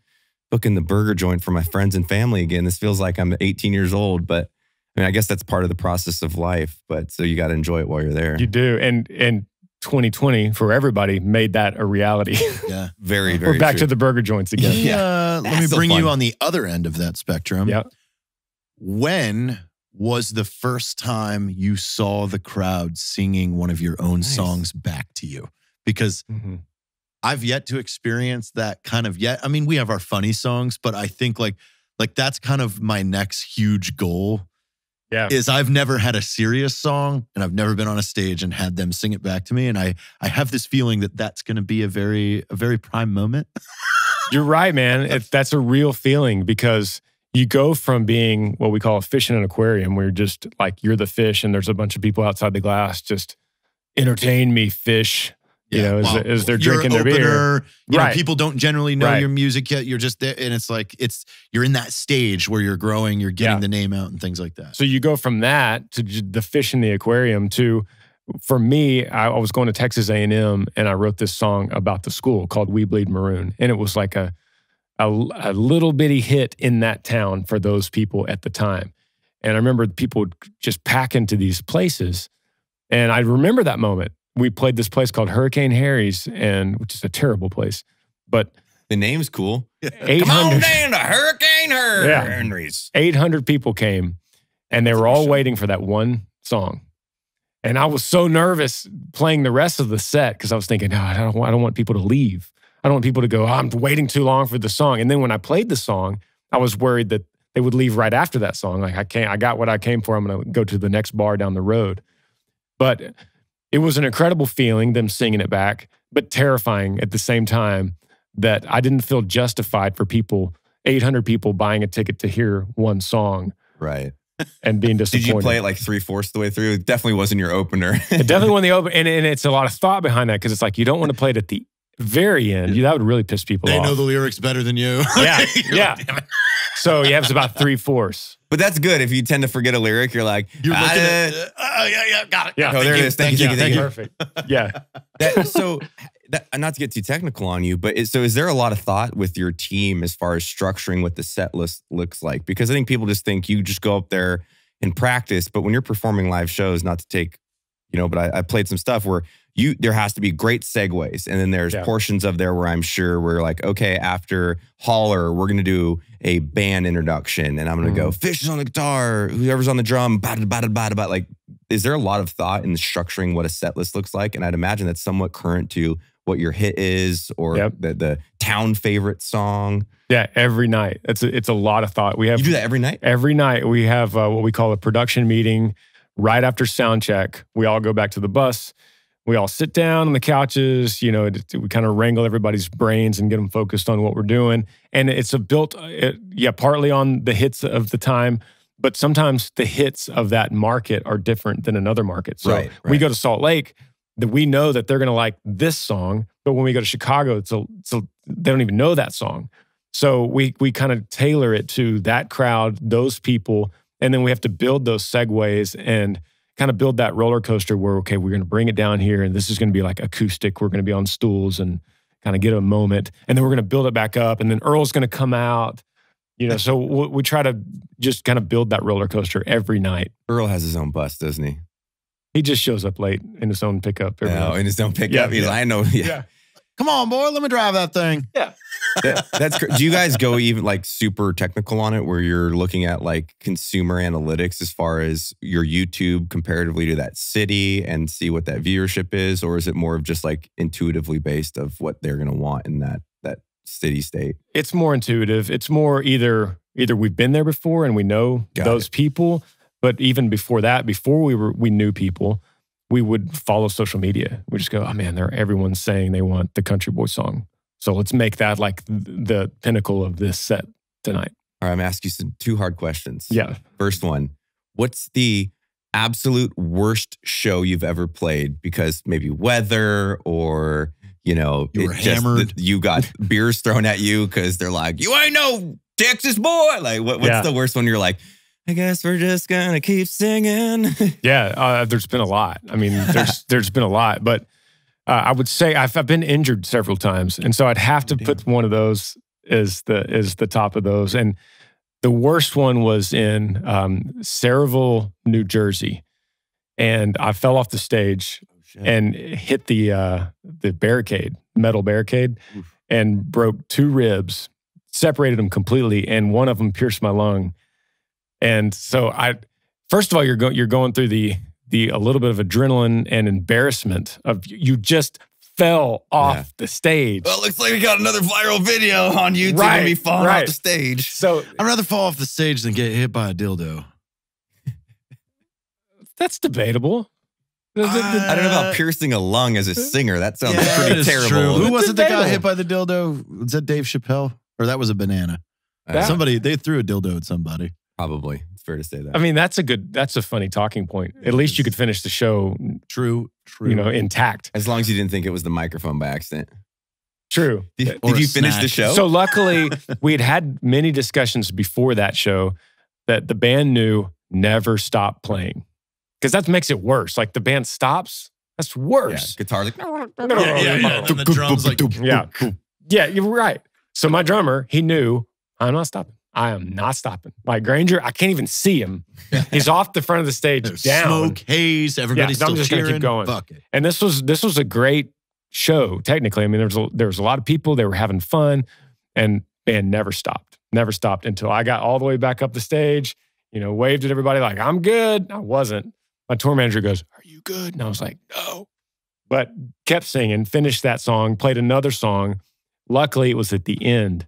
booking the burger joint for my friends and family again. This feels like I'm 18 years old, but I mean, I guess that's part of the process of life, but so you got to enjoy it while you're there. You do. And and 2020 for everybody made that a reality. Yeah. very, very. We're back true. to the burger joints again. Yeah. me, uh, let me That's so bring you on the other end of that spectrum. Yeah. When was the first time you saw the crowd singing one of your own Nice. songs back to you? Because Mhm. I've yet to experience that kind of yet. I mean, we have our funny songs, but I think like like that's kind of my next huge goal Yeah. is I've never had a serious song and I've never been on a stage and had them sing it back to me and I I have this feeling that that's going to be a very a very prime moment. You're right, man. That's a real feeling because you go from being what we call a fish in an aquarium, where you're just like you're the fish, and there's a bunch of people outside the glass just entertain me, fish. You know, as, as they're drinking their an beer. opener. You know, Right. people don't generally know Right. your music yet. You're just there, and it's like it's you're in that stage where you're growing, you're getting Yeah. the name out, and things like that. So you go from that to the fish in the aquarium to, for me, I, I was going to Texas A&M and I wrote this song about the school called "We Bleed Maroon," and it was like a, a a little bitty hit in that town for those people at the time. And I remember people would just pack into these places, and I remember that moment. We played this place called Hurricane Harry's, and which is a terrible place, but the name's cool. Come on hundred. down to Hurricane Yeah. Henry's. 800 people came and they That's were all show. waiting for that one song. And I was so nervous playing the rest of the set because I was thinking, no, I don't, want, I don't want people to leave. I don't want people to go, oh, I'm waiting too long for the song. And then when I played the song, I was worried that they would leave right after that song. Like, I can't, I got what I came for. I'm going to go to the next bar down the road. But it was an incredible feeling, them singing it back, but terrifying at the same time that I didn't feel justified for people, 800 people buying a ticket to hear one song Right. and being disappointed. Did you play it like three fourths the way through? It definitely wasn't your opener. It definitely won the open, and, and it's a lot of thought behind that because it's like you don't want to play it at the very end. You, that would really piss people they off. know the lyrics better than you. Yeah, yeah. like, so you have about three fourths. but that's good. If you tend to forget a lyric, you're like, You're "Ah, looking at. Uh, oh yeah, yeah, got it. Yeah. Oh, there it is. Thank you, thank you, thank you. Perfect. Yeah. that, so that, not to get too technical on you, but is, so is there a lot of thought with your team as far as structuring what the set list looks like? Because I think people just think you just go up there and practice, but when you're performing live shows, not to take, you know, but I, I played some stuff where you there has to be great segues, and then there's Yeah. portions of there where I'm sure we're like, okay, after Holler, we're gonna do a band introduction, and I'm gonna go Fish is on the guitar, whoever's on the drum, bada bada bada bada. Like, is there a lot of thought in structuring what a set list looks like? And I'd imagine that's somewhat current to what your hit is or Yep. the, the town favorite song. Yeah. Every night. It's a, it's a lot of thought. We have You do that every night? every night we have uh, what we call a production meeting right after sound check we all go back to the bus we all sit down on the couches you know we kind of wrangle everybody's brains and get them focused on what we're doing. And it's a built uh, it, yeah partly on the hits of the time but sometimes the hits of that market are different than another market. So Right, we go to salt lake that we know that they're going to like this song but when we go to chicago it's a, it's a they don't even know that song. So we we kind of tailor it to that crowd, those people, and then we have to build those segues and kind of build that roller coaster where okay, we're going to bring it down here, and this is going to be like acoustic. We're going to be on stools and kind of get a moment, and then we're going to build it back up, and then Earl's going to come out. You know, so we, we try to just kind of build that roller coaster every night. Earl has his own bus, doesn't he? He just shows up late in his own pickup. Every No, night. in his own pickup. Yeah, He's yeah. I know. Yeah. Yeah. Come on, boy, let me drive that thing. That- that's cr- do you guys go even like super technical on it where you're looking at like consumer analytics as far as your YouTube comparatively to that city and see what that viewership is or is it more of just like intuitively based of what they're going to want in that that city state it's more intuitive. It's more either either we've been there before and we know Got those people, but even before that, before we were we knew people, we would follow social media. We just go, oh man, they're everyone's saying they want the country boy song. So let's make that like th- the pinnacle of this set tonight. all right i'm asking you some two hard questions Yeah. first one what's the absolute worst show you've ever played because maybe weather or you know You were it just- hammered. you got beers thrown at you because they're like you ain't no texas boy like what, what's Yeah. the worst one you're like i guess we're just gonna keep singing Yeah, uh, there's been a lot. I mean, there's there's been a lot, but uh, I would say I've, I've been injured several times, and so I'd have to Oh, damn. put one of those as the as the top of those. And The worst one was in um, Sayreville, New Jersey, and I fell off the stage and hit the uh, the barricade, metal barricade, Oof. and broke two ribs, separated them completely, and one of them pierced my lung. And so I, first of all, you're going you're going through the the a little bit of adrenaline and embarrassment of you just fell off Yeah. the stage. Well, looks like we got another viral video on YouTube Right, of me falling right. off the stage. so I'd rather fall off the stage than get hit by a dildo. that's debatable. The- the- the- I don't know Uh, about piercing a lung as a singer. That sounds Yeah, pretty is terrible. true. Who was it that got hit by the dildo? Was that Dave Chappelle? Or that was a banana? Uh, Somebody, they threw a dildo at somebody. Probably. It's fair to say that. I mean, that's a good. That's a funny talking point. At least you could finish the show, True, true. you know, intact. as long as you didn't think it was the microphone by accident. True. Did, did you finish the show? So luckily, we had had many discussions before that show that the band knew never stop playing because that makes it worse. Like the band stops, that's yeah, worse. guitar's like, yeah, yeah, yeah. And the drums like, Yeah. Yeah, you're right. So my drummer, he knew I'm not stopping. I am not stopping. Like Granger, I can't even see him. He's off the front of the stage there's down. smoke, haze, everybody's Yeah, I'm still just gonna keep going. Fuck it. And this was this was a great show. Technically, I mean, there was a, there was a lot of people. They were having fun, and band never stopped. Never stopped until I got all the way back up the stage. You know, waved at everybody like I'm good. I wasn't. My tour manager goes, "Are you good?" And I was like, "No," but kept singing. Finished that song. Played another song. Luckily, it was at the end.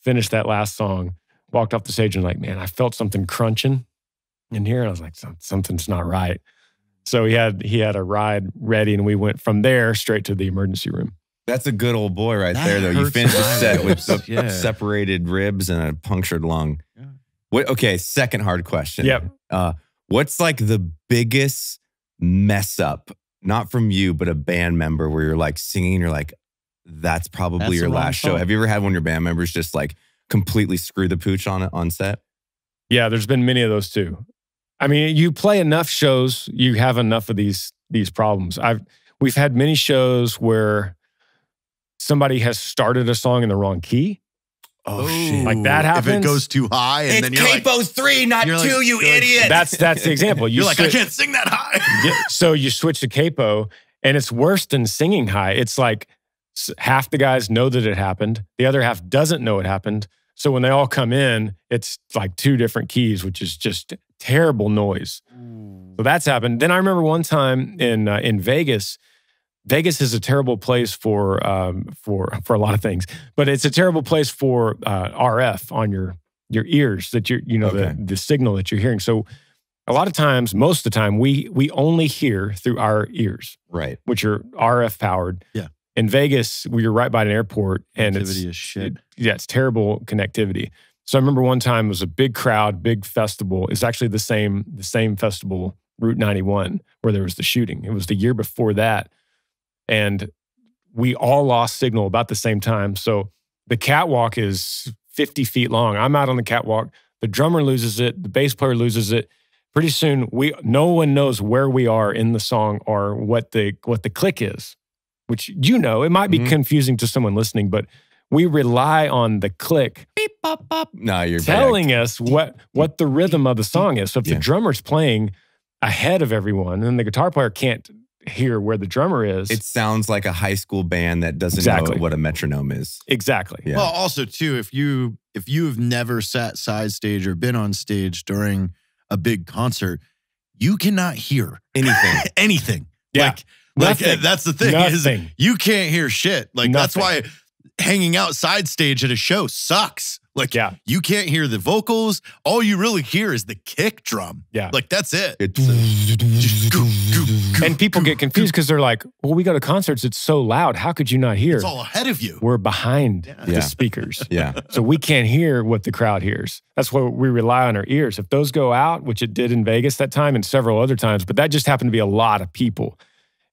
Finished that last song. Walked off the stage and like, man, I felt something crunching in here. And I was like, something's not right. So he had he had a ride ready, and we went from there straight to the emergency room. That's a good old boy right That there, though. You hurts finished the set with the Yeah. separated ribs and a punctured lung. Yeah. What? Okay, second hard question. Yep. Uh, what's like the biggest mess up, not from you, but a band member where you're like singing you're like, that's probably That's your last show. Have you ever had one of your band members just like completely screw the pooch on it on set? Yeah, there's been many of those too. I mean, you play enough shows, you have enough of these these problems. I've we've had many shows where somebody has started a song in the wrong key. Oh, shit. Like that happens. If it goes too high and then you're like, three, not you're like- you idiot. That's that's the example. You you're like, I can't sing that high. Yeah, so you switch to capo, and it's worse than singing high. It's like half the guys know that it happened, the other half doesn't know it happened. So when they all come in, it's like two different keys, which is just terrible noise. So that's happened. Then I remember one time in uh, in Vegas. Vegas is a terrible place for um, for for a lot of things, but it's a terrible place for uh, RF on your your ears that you're you know Okay. the the signal that you're hearing. So a lot of times, most of the time, we we only hear through our ears, Right. which are RF powered. Yeah. In Vegas, we were right by an airport, and it's shit. yeah, it's terrible connectivity. So I remember one time it was a big crowd, big festival. It's actually the same the same festival, Route 91, where there was the shooting. It was the year before that, and we all lost signal about the same time. So the catwalk is 50 feet long. I'm out on the catwalk. The drummer loses it. The bass player loses it. Pretty soon, we no one knows where we are in the song or what the what the click is, which you know it might be Mhm. confusing to someone listening, but we rely on the click Beep, pop, pop. No, you're telling us what what the rhythm of the song is. So if Yeah. the drummer's playing ahead of everyone, and the guitar player can't hear where the drummer is. It sounds like a high school band that doesn't Exactly. know what a metronome is. exactly. Yeah. Well, also too, if you if you have never sat side stage or been on stage during a big concert, you cannot hear Anything. anything. Yeah. Like, like Nothing. that's the thing is Nothing. you can't hear shit. Like that's why hanging out side stage at a show sucks. Like Yeah. you can't hear the vocals. All you really hear is the kick drum. Yeah. Like that's it. It's Just goo, goo, goo, And people get confused because they're like, well, we go to concerts, it's so loud. How could you not hear? It's all ahead of you. We're behind Yeah. the Yeah. speakers. yeah. So we can't hear what the crowd hears. That's why we rely on our ears. If those go out, which it did in Vegas that time and several other times, but that just happened to be a lot of people.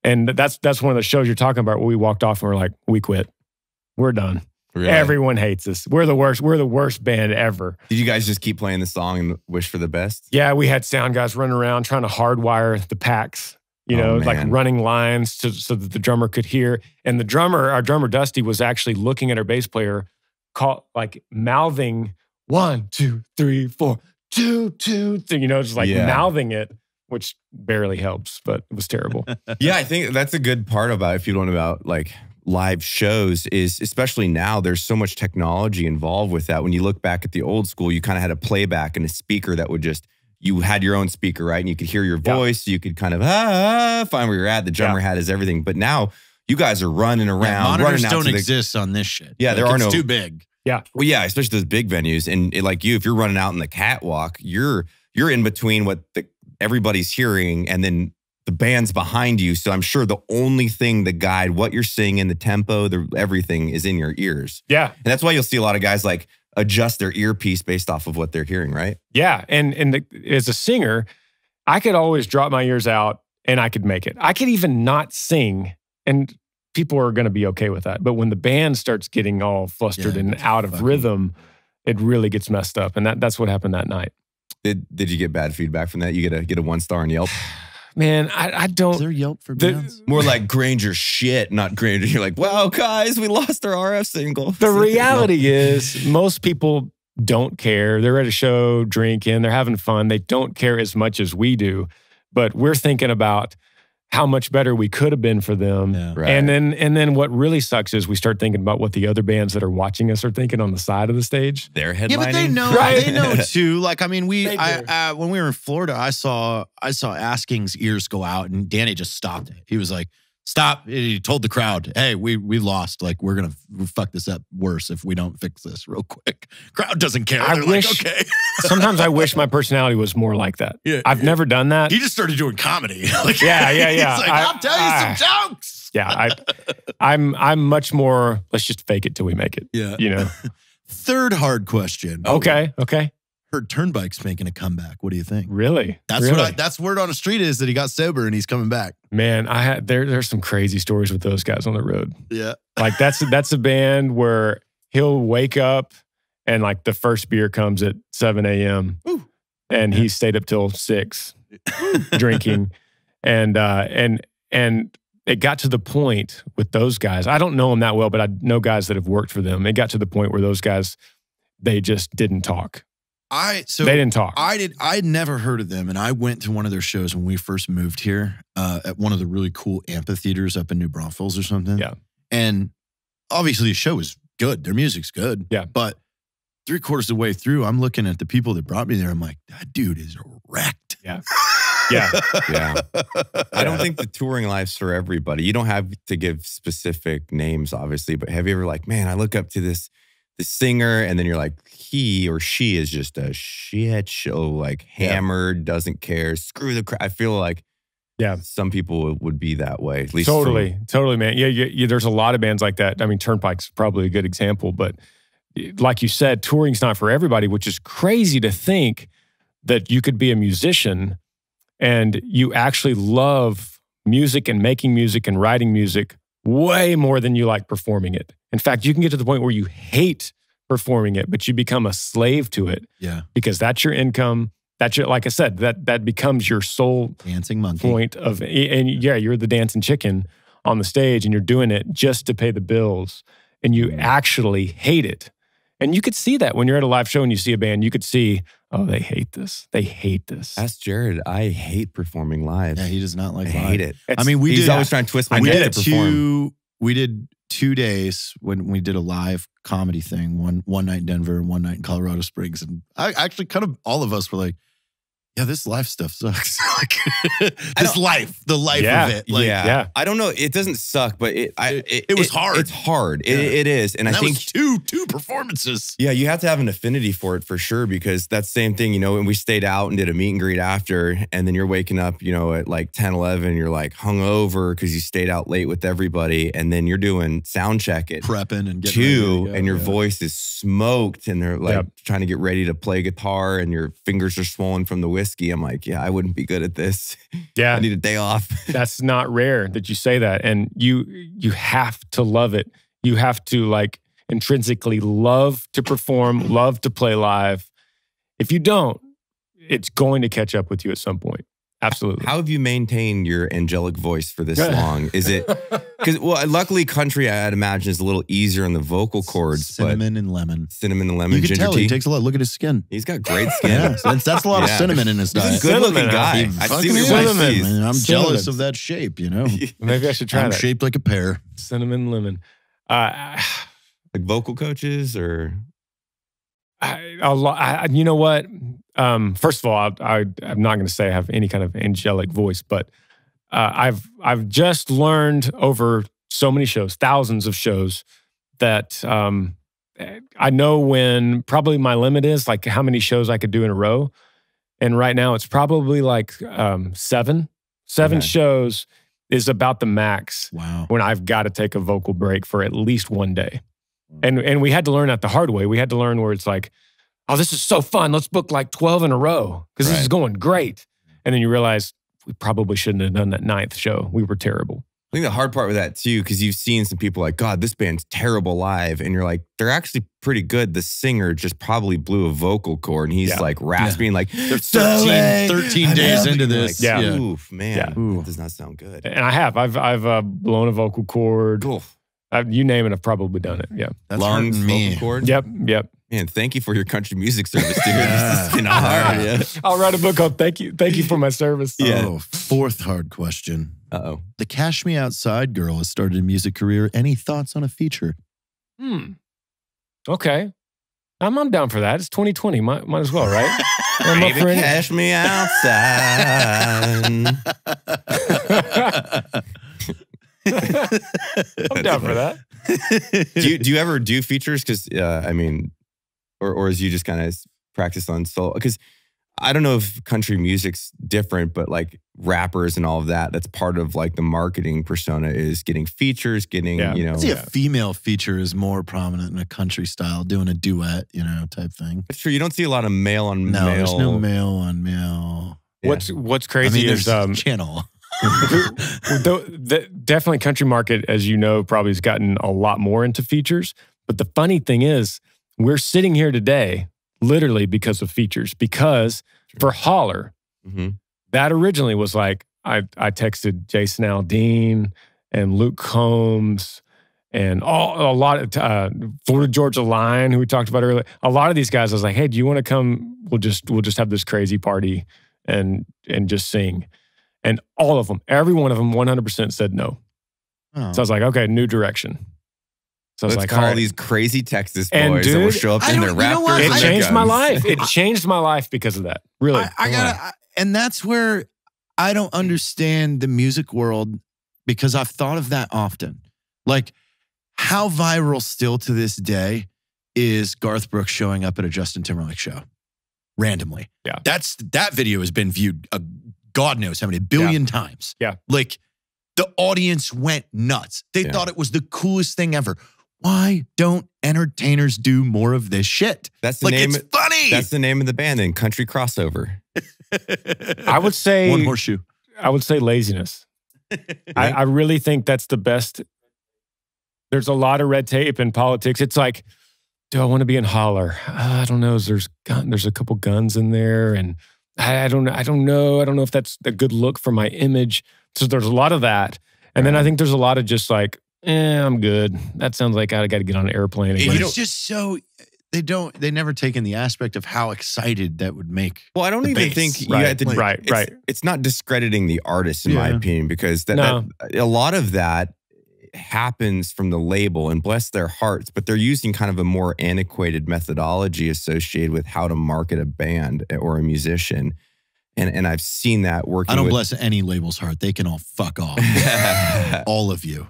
And that's that's one of the shows you're talking about where we walked off and we're like, we quit. We're done. Really. Everyone hates us. We're the worst. We're the worst band ever. Did you guys just keep playing the song and wish for the best? Yeah, we had sound guys running around trying to hardwire the packs, you Oh, know, like running lines to, so that the drummer could hear. And the drummer, our drummer Dusty, was actually looking at our bass player, call, like mouthing one, two, three, four, two, two, three, you know, just like Yeah. mouthing it, which barely helps, but it was terrible. yeah, I think that's a good part about if you don't about like live shows is especially now there's so much technology involved with that. When you look back at the old school, you kind of had a playback and a speaker that would just you had your own speaker, right? And you could hear your Yeah. voice, you could kind of ah, find where you're at. The drummer hat is everything. But now you guys are running around, Yeah, monitors running out don't the exist on this shit. Yeah, there are it's no- too big. Yeah well, yeah, especially those big venues, and it- like you, if you're running out in the catwalk, you're you're in between what the, everybody's hearing and then the band's behind you. So I'm sure the only thing to guide what you're singing, the tempo, the everything is in your ears, yeah. and that's why you'll see a lot of guys like adjust their earpiece based off of what they're hearing, right? Yeah, and and the, as a singer, I could always drop my ears out and I could make it. I could even not sing, and people are going to be okay with that. But when the band starts getting all flustered Yeah, and it's out of fucking- rhythm, it really gets messed up, and that that's what happened that night. Did did you get bad feedback from that? You get a get a one star on Yelp. Man, I, I don't. Is there Yelp for The- bands? More like Granger shit, not Granger. You're like, wow, guys, we lost our RF single. The reality is, most people don't care. They're at a show, drinking, they're having fun. They don't care as much as we do, but we're thinking about how much better we could have been for them. Yeah. Right. And then and then what really sucks is we start thinking about what the other bands that are watching us are thinking on the side of the stage. they're headlining. Yeah, but they know. Right. They know too. Like, I mean, we, They I, uh, when we were in Florida, I saw, I saw Asking's ears go out, and Danny just stopped it. He was like, "Stop!" He told the crowd, "Hey, we we lost. Like, we're gonna f- fuck this up worse if we don't fix this real quick." Crowd doesn't care. I They're wish- like, okay. Sometimes I wish my personality was more like that. Yeah, I've never done that. He just started doing comedy. Like, Yeah, yeah, yeah. Like, I- I'll tell you I- some jokes. yeah, I I'm I'm much more let's just fake it till we make it. Yeah. You know. Third hard question. Okay, okay. Heard Turnpike's making a comeback. What do you think? Really? That's really? what I, that's word on the street is that he got sober and he's coming back. Man, I had there there's some crazy stories with those guys on the road. Yeah. Like that's that's a band where he'll wake up and like the first beer comes at 7 a.m. And he stayed up till six drinking. And uh and and it got to the point with those guys. I don't know them that well, but I know guys that have worked for them. It got to the point where those guys they just didn't talk. I so they didn't talk. I did. I'd never heard of them, and I went to one of their shows when we first moved here uh, at one of the really cool amphitheaters up in New Braunfels or something. Yeah. and obviously the show is good. Their music's good. Yeah. but three quarters of the way through, I'm looking at the people that brought me there. I'm like, that dude is wrecked. Yeah. Yeah. Yeah. I don't think the touring life's for everybody. You don't have to give specific names, obviously, but have you ever like, man, I look up to this this singer, and then you're like, he or she is just a shit show, like hammered, doesn't care, screw the crap. I feel like Yeah. some people would be that way. At least from- Totally, totally, man. Yeah, yeah, yeah, there's a lot of bands like that. I mean, Turnpike's probably a good example, but like you said, touring's not for everybody, which is crazy to think that you could be a musician and you actually love music and making music and writing music way more than you like performing it. In fact, you can get to the point where you hate performing it, but you become a slave to it Yeah, because that's your income. That's your, like I said, that that becomes your sole dancing monkey. point of and yeah you're the dancing chicken on the stage and you're doing it just to pay the bills and you mm-hmm. actually hate it and you could see that when you're at a live show and you see a band you could see oh they hate this they hate this Ask Jarred. I hate performing live. Yeah, he does not like I like. hate live. it. I mean, we He's did. always trying to twist my we neck did to perform. two. We did two days when we did a live comedy thing. One one night in Denver and one night in Colorado Springs, and I actually kind of all of us were like, "Yeah, this life stuff sucks." like this life, the life Yeah, of it. Like, yeah. yeah. I don't know. It doesn't suck, but it I, It- it was hard. It's hard. It, it is, and, and I that think was two two performances. Yeah, you have to have an affinity for it for sure because that's the same thing, you know, and we stayed out and did a meet and greet after, and then you're waking up, you know, at like 10, 11, you're like hungover because you stayed out late with everybody, and then you're doing sound check at Prepping and getting ready two, to go, and your yeah. voice is smoked, and they're like Yep. trying to get ready to play guitar, and your fingers are swollen from the whiskey. I'm like, yeah, I wouldn't be good at this. Yeah. I need a day off. that's not rare that you say that and you you have to love it you have to like intrinsically love to perform love to play live if you don't it's going to catch up with you at some point absolutely How have you maintained your angelic voice for this long? Is it because Because well, luckily, country I'd imagine is a little easier on the vocal cords. cinnamon and lemon. cinnamon and lemon you can ginger tell tea. he takes a lot. Look at his skin. He's got great skin. Yeah, that's, that's a lot of Yeah. cinnamon in his He's a diet. good looking Cinnamon, guy. huh? I Fucking see what your cinnamon. sees. Man, I'm Cinnamon. jealous of that shape. You know, Maybe I should try I'm that. shaped like a pear. Cinnamon lemon. Uh, Like vocal coaches or I, a lot. I, you know what? Um, first of all, I, I, I'm not going to say I have any kind of angelic voice, but uh, I've I've just learned over so many shows, thousands of shows, that um, I know when probably my limit is like how many shows I could do in a row, and right now it's probably like um, seven. Seven Okay. shows is about the max Wow. when I've got to take a vocal break for at least one day. And and we had to learn that the hard way. We had to learn where it's like, oh, this is so fun. Let's book like 12 in a row because this is going great. And then you realize we probably shouldn't have done that ninth show. We were terrible. I think the hard part with that too, because you've seen some people like, God, this band's terrible live. And you're like, they're actually pretty good. The singer just probably blew a vocal cord and he's Yeah. like rasping, like, They're "So 13 13 days into this. Like, Yeah. Oof, man. Yeah. Ooh. That does not sound good. And I have. I've I've uh, blown a vocal cord. Oof. I've, you name it, I've probably done it. Yeah. That's Lungs, me. vocal cord. Yep. Yep. Man, thank you for your country music service, dude. Yeah. This is kind of hard. Yeah. I'll write a book called Thank You. Thank you for my service. Yeah. Oh, fourth hard question. Uh oh. The Cash Me Outside girl has started a music career. Any thoughts on a feature? Hmm. Okay. I'm, I'm down for that. It's 2020. Might, might as well, right? I'm up Baby, for cash me outside. I'm down for that. do you do you ever do features? Because uh, I mean, or or is you just kind of practice on solo? Because I don't know if country music's different, but like rappers and all of that, that's part of like the marketing persona is getting features, getting Yeah. you know. I see a female feature is more prominent in a country style, doing a duet, you know, type thing. It's true. You don't see a lot of male on male. No, male. there's no male on male. Yeah. What's What's I crazy mean, is there's um, channel. the, the, definitely country market, as you know, probably has gotten a lot more into features. But the funny thing is, we're sitting here today literally because of features. Because for Holler, Mhm. that originally was like I I texted Jason Aldean and Luke Combs and all a lot of uh, Florida Georgia Line who we talked about earlier. A lot of these guys, I was like, hey, do you want to come? We'll just we'll just have this crazy party and and just sing. And all of them, every one of them, 100% said no. Oh. So I was like, okay, new direction. So I was Let's like, call all right. these crazy Texas And boys that will show up I in their don't- you know Raptors. what? it their changed my life. It changed my life because of that. Really. I, I gotta, I- and that's where I don't understand the music world because I've thought of that often. Like, how viral still to this day is Garth Brooks showing up at a Justin Timberlake show randomly? Yeah. that's that video has been viewed. Uh, God knows how many billion times. Yeah. like the audience went nuts. They Yeah. thought it was the coolest thing ever. Why don't entertainers do more of this shit? That's the Like name. it's funny. That's the name of the band. Then country crossover. I would say one horseshoe. I would say laziness. I, I really think that's the best. There's a lot of red tape in politics. It's like, do I want to be in holler? Uh, I don't know. There's gun, there's a couple guns in there, and I, I don't. I don't know. I don't know if that's a good look for my image. So there's a lot of that, and then I think there's a lot of just like, eh, I'm good. That sounds like I got to get on an airplane again. it's just so they don't they never take in the aspect of how excited that would make. Well, I don't The even bass. think you Right, had to. right, it's, right. It's not discrediting the artist, in my opinion, because that, No. that a lot of that happens from the label, and bless their hearts, but they're using kind of a more antiquated methodology associated with how to market a band or a musician, and and I've seen that working. I don't with, bless any label's heart. They can all fuck off. all of you.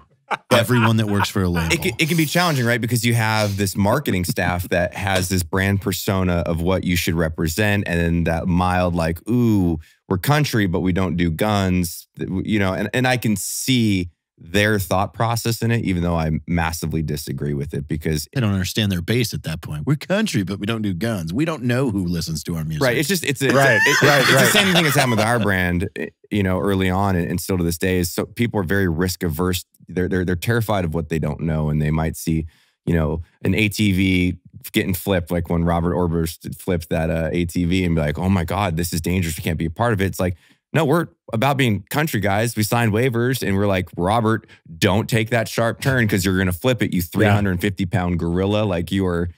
Everyone that works for a label. it can, it can be challenging, right? Because you have this marketing staff that has this brand persona of what you should represent, and then that mild, like, "Ooh, we're country, but we don't do guns," you know. And and I can see their thought process in it, even though I massively disagree with it. Because they don't understand their base at that point. We're country, but we don't do guns. We don't know who listens to our music. right, it's just it's a, it's a- Right, it- right, it's right. the same thing that's happened with our brand, eh, you know, early on and, and still to this day. Is so people are very risk averse. They're they're they're terrified of what they don't know, and they might see, you know, an ATV getting flipped, like when Robert Oberst flipped that uh, ATV, and be like, "Oh my God, this is dangerous. We can't be a part of it." It's like no, we're about being country guys. We signed waivers and we're like, Robert, don't take that sharp turn because you're going to flip it, you 350 pound gorilla. Like you are,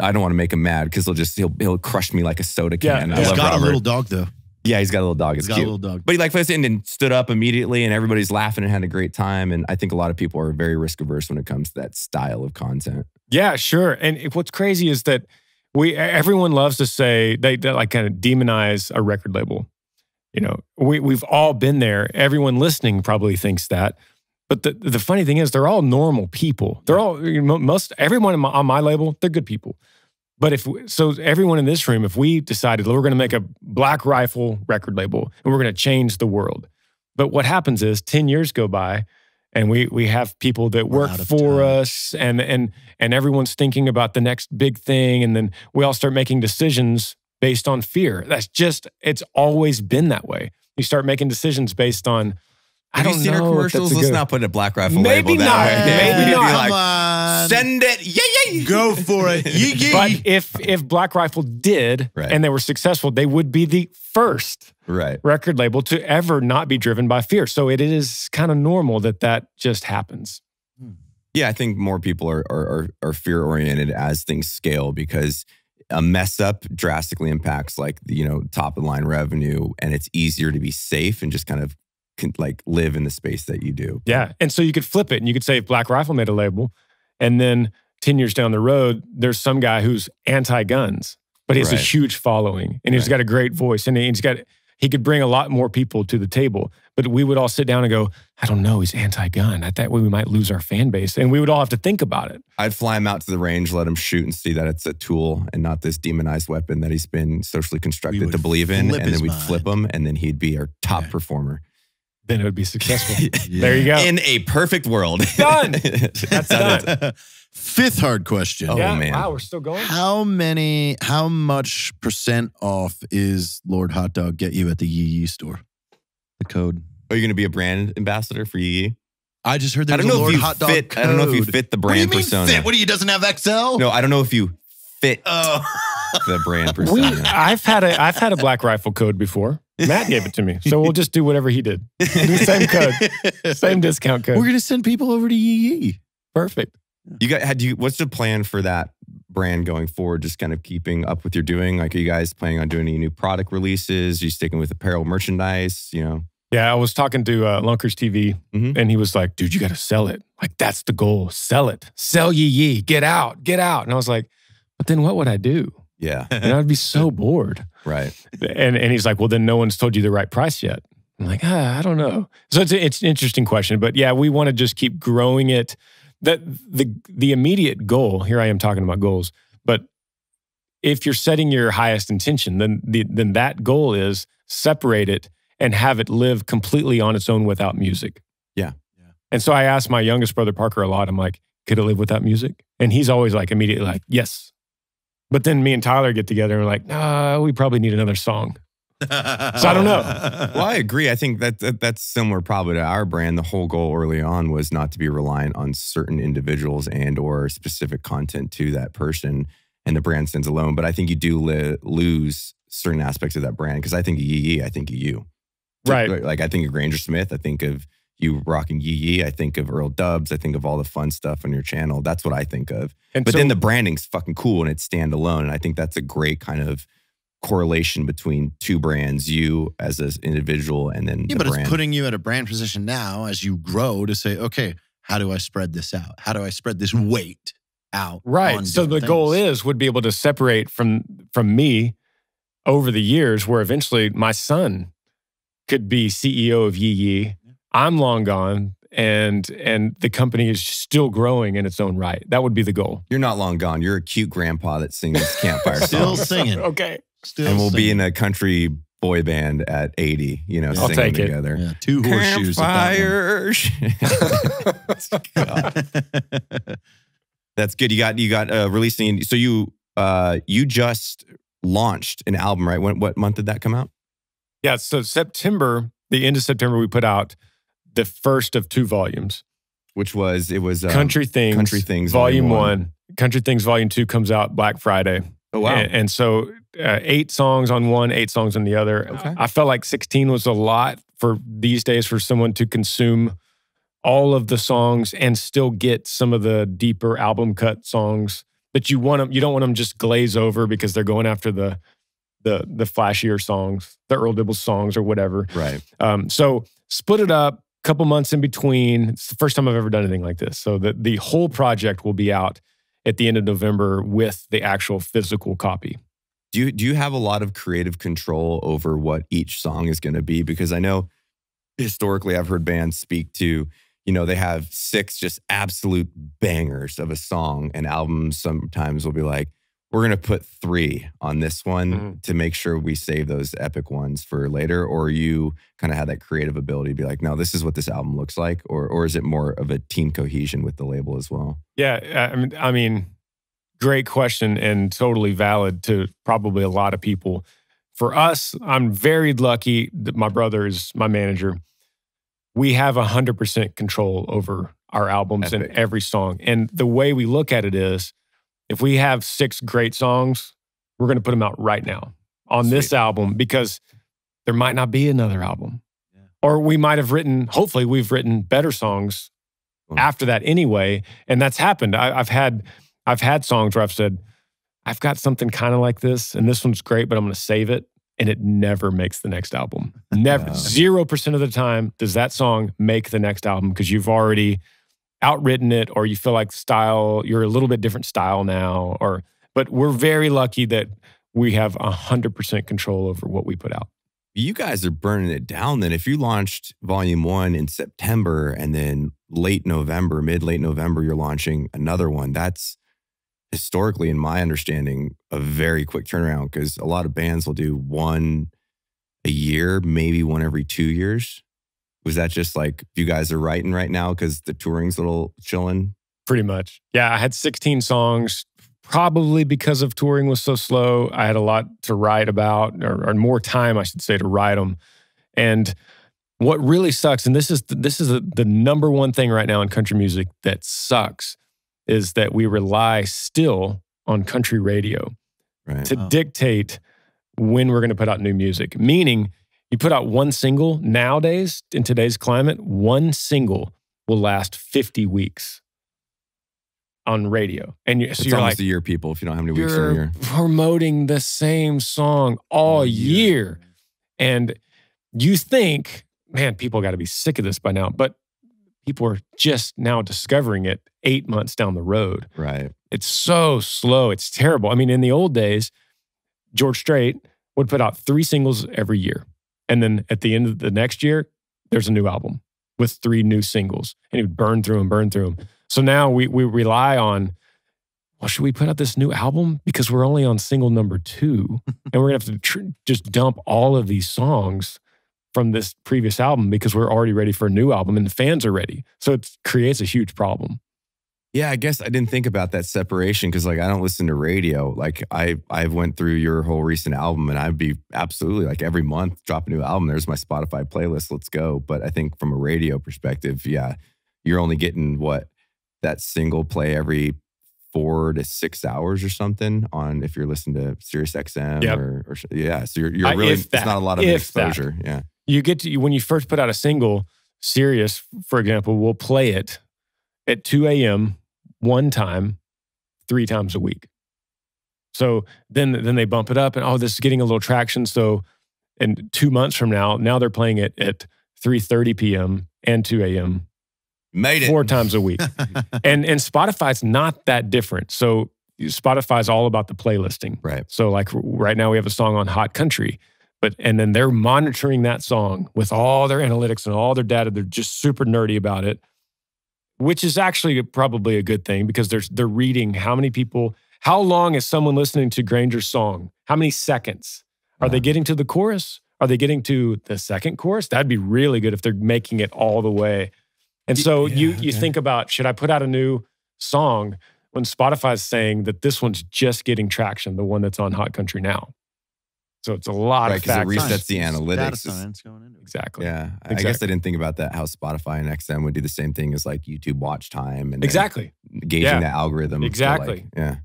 I don't want to make him mad because he'll just, he'll, he'll crush me like a soda Yeah, can. I He's He's love got Robert. a little dog though. yeah, he's got a little dog. He's It's got cute. a little dog. But he like listened and stood up immediately, and everybody's laughing and had a great time. And I think a lot of people are very risk averse when it comes to that style of content. Yeah, sure. And what's crazy is that we everyone loves to say they, they like kind of demonize a record label. You know, we we've all been there. Everyone listening probably thinks that. But the the funny thing is, they're all normal people. They're all most everyone on my, on my label. They're good people. But if so, everyone in this room, if we decided that we're going to make a Black Rifle record label and we're going to change the world, but what happens is ten years go by, and we we have people that work for touch. us, and and and everyone's thinking about the next big thing, and then we all start making decisions based on fear. That's just it's always been that way. You start making decisions based on. I Have don't you seen know our if commercials? that's a Let's good- not put a Black Rifle Maybe label not. that way. Maybe We'd be not. like, Come on. Send it. Yeah, yeah. Go for it. Yee yee. But if if Black Rifle did Right. and they were successful, they would be the first Right. record label to ever not be driven by fear. So it is kind of normal that that just happens. Hmm. Yeah, I think more people are are, are, are fear oriented as things scale because a mess up drastically impacts like the, you know top of line revenue, and it's easier to be safe and just kind of can, like live in the space that you do. Yeah. And so you could flip it and you could say if Black Rifle made a label and then 10 years down the road, there's some guy who's anti guns, but he has a huge following and he's got a great voice and he's got, he could bring a lot more people to the table. But we would all sit down and go, I don't know, he's anti gun. That way we might lose our fan base. And we would all have to think about it. I'd fly him out to the range, let him shoot, and see that it's a tool and not this demonized weapon that he's been socially constructed to believe in, and then we'd mind. flip him, and then he'd be our top Yeah. performer. Then it would be successful. There you go. In a perfect world. Done. That's done. Fifth hard question. Oh, yeah. man. Wow, we're still going. How many, how much percent off is Lord Hot Dog get you at the Yee Yee store? The code. Are you going to be a brand ambassador for Yee? I just heard I don't a know Lord if you Hot Dog fit. code. I don't know if you fit the What do you brand mean persona. fit? What do you doesn't have XL? No, I don't know if you fit Oh. the brand We, persona. I've had a I've had a Black Rifle code before. Mat gave it to me, so we'll just do whatever he did. Same code, same discount code. We're gonna send people over to Yee Yee. Perfect. You got had you what's the plan for that brand going forward? Just kind of keeping up with your doing. Like are you guys planning on doing any new product releases? Are you sticking with apparel merchandise? You know? Yeah, I was talking to uh, Lunkers TV, Mhm. and he was like, "Dude, you got to sell it. Like that's the goal. Sell it. Sell Yee Yee. Get out. Get out." And I was like, "But then what would I do? Yeah. And I'd be so bored." Right. And and he's like, "Well, then no one's told you the right price yet." I'm like, ah, I don't know. So it's it's an interesting question, but yeah, we want to just keep growing it. That the the immediate goal here, I am talking about goals, but if you're setting your highest intention, then the, then that goal is separate it and have it live completely on its own without music. Yeah. Yeah. And so I asked my youngest brother Parker a lot. I'm like, could it live without music? And he's always like immediately like, yes. But then me and Tyler get together and we're like, nah, we probably need another song. So I don't know. Well, I agree. I think that, that that's similar probably to our brand. The whole goal early on was not to be reliant on certain individuals and or specific content to that person and the brand stands alone. But I think you do lose certain aspects of that brand because I think of Yee Yee, I think of you. Right. Like I think of Granger Smith. I think of you rocking Yee Yee. I think of Earl Dubs. I think of all the fun stuff on your channel. That's what I think of. And But so- then the branding's fucking cool and it's standalone. And I think that's a great kind of correlation between two brands, you as an individual and then Yeah, the but brand. it's putting you at a brand position now as you grow to say, okay, how do I spread this out? How do I spread this weight out? Right. on So the different goal is would be able to separate from from me over the years where eventually my son could be CEO of Yee Yee. I'm long gone and and the company is still growing in its own right. That would be the goal. You're not long gone. You're a cute grandpa that sings campfire Still songs. Still singing. okay. Still and we'll be in a country boy band at 80, you know, I'll singing take it. together. yeah, two horseshoes. at that. That's good. You got you got uh releasing so you uh you just launched an album, right? When what month did that come out? Yeah. So September, the end of September, we put out the first of two volumes. Which was it was um, Country Things. Country Things Volume Volume one. One. Country Things Volume two comes out Black Friday. Oh wow. And, and so uh, eight songs on one, eight songs on the other. Okay. I felt like 16 was a lot for these days for someone to consume all of the songs and still get some of the deeper album cut songs. But you want them, you don't want them just glaze over because they're going after the the the flashier songs, the Earl Dibbles songs or whatever. Right. Um, so split it up, a couple months in between. It's the first time I've ever done anything like this. So the the whole project will be out at the end of November with the actual physical copy. Do you do you have a lot of creative control over what each song is going to be? Because I know historically I've heard bands speak to, you know, they have six just absolute bangers of a song, and albums sometimes will be like, we're going to put three on this one Mhm. to make sure we save those epic ones for later. Or you kind of have that creative ability to be like, no, this is what this album looks like, or or is it more of a team cohesion with the label as well? Yeah, I mean, I mean, great question and totally valid to probably a lot of people. For us, I'm very lucky that my brother is my manager. We have 100% control over our albums and every song. And the way we look at it is if we have six great songs, we're going to put them out right now on this album because there might not be another album. Yeah. Or we might have written, hopefully, we've written better songs Mm. after that anyway. And that's happened. I, I've had I've had songs where I've said, I've got something kind of like this, and this one's great, but I'm going to save it. And it never makes the next album. Never. Zero percent of the time does that song make the next album because you've already outwritten it or you feel like style, you're a little bit different style now. Or but we're very lucky that we have hundred percent control over what we put out. you guys are burning it down then if you launched volume one in september and then late november mid late november you're launching another one that's historically in my understanding a very quick turnaround because a lot of bands will do one a year maybe one every two years was that just like you guys are writing right now because the touring's a little chilling Pretty much. Yeah, I had 16 songs, probably because of touring was so slow. I had a lot to write about, or, or more time, I should say, to write them. And what really sucks, and this is this is the number one thing right now in country music that sucks, is that we rely still on country radio right to Wow. dictate when we're going to put out new music. Meaning, you put out one single nowadays in today's climate, one single will last 50 weeks on radio. And you, so it's you're almost like, a year people if you don't know how many weeks in a year promoting the same song all year. And you think, man, people got to be sick of this by now. But people are just now discovering it eight months down the road. right It's so slow. It's terrible. I mean, in the old days, George Strait would put out three singles every year. And then at the end of the next year, there's a new album with three new singles. And he would burn through them, burn through them. So now we, we rely on, well, should we put out this new album? Because we're only on single number two. and we're going to have to tr- just dump all of these songs from this previous album because we're already ready for a new album and the fans are ready. So it creates a huge problem. Yeah, I guess I didn't think about that separation because like I don't listen to radio. Like I I've went through your whole recent album and I'd be absolutely like every month drop a new album. There's my Spotify playlist. Let's go. But I think from a radio perspective, yeah, you're only getting what that single play every four to six hours or something on if you're listening to Sirius XM Yep. or, or yeah. So you're you're really if it's not a lot of if that. exposure. Yeah. You get to when you first put out a single sirius for example will play it at 2 a.m one time three times a week. So then then they bump it up and oh this is getting a little traction. So and two months from now now they're playing it at 3.30 p.m and 2 a.m Made it. four times a week. And and spotify's not that different. So spotify's all about the playlisting. Right. so like right now we have a song on hot country, but and then they're monitoring that song with all their analytics and all their data. They're just super nerdy about it, which is actually probably a good thing because they're they're reading how many people, how long is someone listening to Granger's song? How many seconds? Are they getting to the chorus? Are they getting to the second chorus? That'd be really good if they're making it all the way. And so you yeah, you okay. think about should I put out a new song when Spotify's saying that this one's just getting traction, the one that's on Hot Country now. So it's a lot Right, of 'cause it factors. resets the analytics. It's- science going into it. Exactly. Yeah. I guess I didn't think about that how Spotify and XM would do the same thing as like YouTube watch time and Exactly. gauging Yeah. that algorithm. Exactly. like- yeah.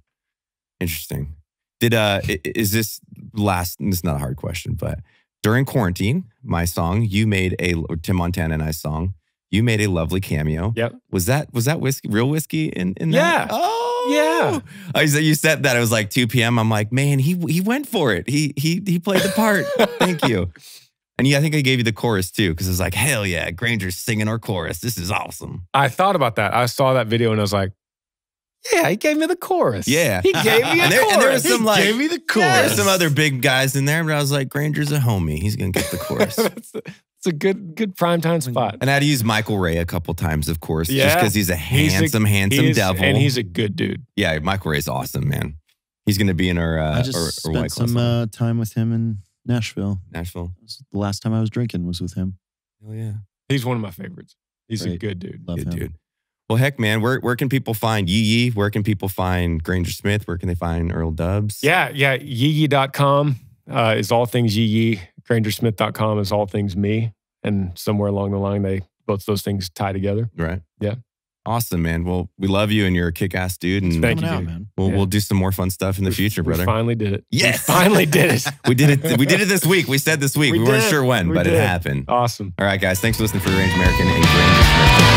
Interesting. Did uh is this last? This is not a hard question, but during quarantine, my song you made a or Tim Montana and I song. You made a lovely cameo. Yep. Was that was that whiskey real whiskey in in that? Yeah. Oh Yeah. I said you said that it was like 2 p.m. I'm like, man, he he went for it. He he he played the part. Thank you. And yeah, I think I gave you the chorus too, because it was like, hell yeah, Granger's singing our chorus. This is awesome. I thought about that. I saw that video and I was like, yeah, he gave me the chorus. Yeah. He gave me a And there- chorus. and there was some, He like- gave me the chorus. some other big guys in there, but I was like, Granger's a homie. He's gonna get the chorus. a, it's a good good primetime spot. and I had to use Michael Ray a couple times, of course, just because he's a He's a- handsome, handsome He's- devil. And he's a good dude. yeah, Michael Ray's awesome, man. He's gonna be in our uh, I just or, or White spent Claw some uh, time with him in Nashville. Nashville. The last time I was drinking was with him. Hell yeah. He's one of my favorites. He's a good dude. Love Good him. dude. Well, heck, man, where where can people find Yee Yee? Where can people find Granger Smith? Where can they find Earl Dubs? Yeah, yeah. Yee.com uh, is all things Yee Yee. Grangersmith.com is all things me. And somewhere along the line, they both those things tie together. Right. Yeah. Awesome, man. Well, we love you and you're a kick ass dude. And Thank you, out, man. we'll Yeah. we'll do some more fun stuff in the We- future, we brother. finally did it. Yes. We finally did it. we did it. We did it this week. We said this week. We, We weren't sure when, We but it happened. Awesome. All right, guys. Thanks for listening Free Range American and Granger Smith.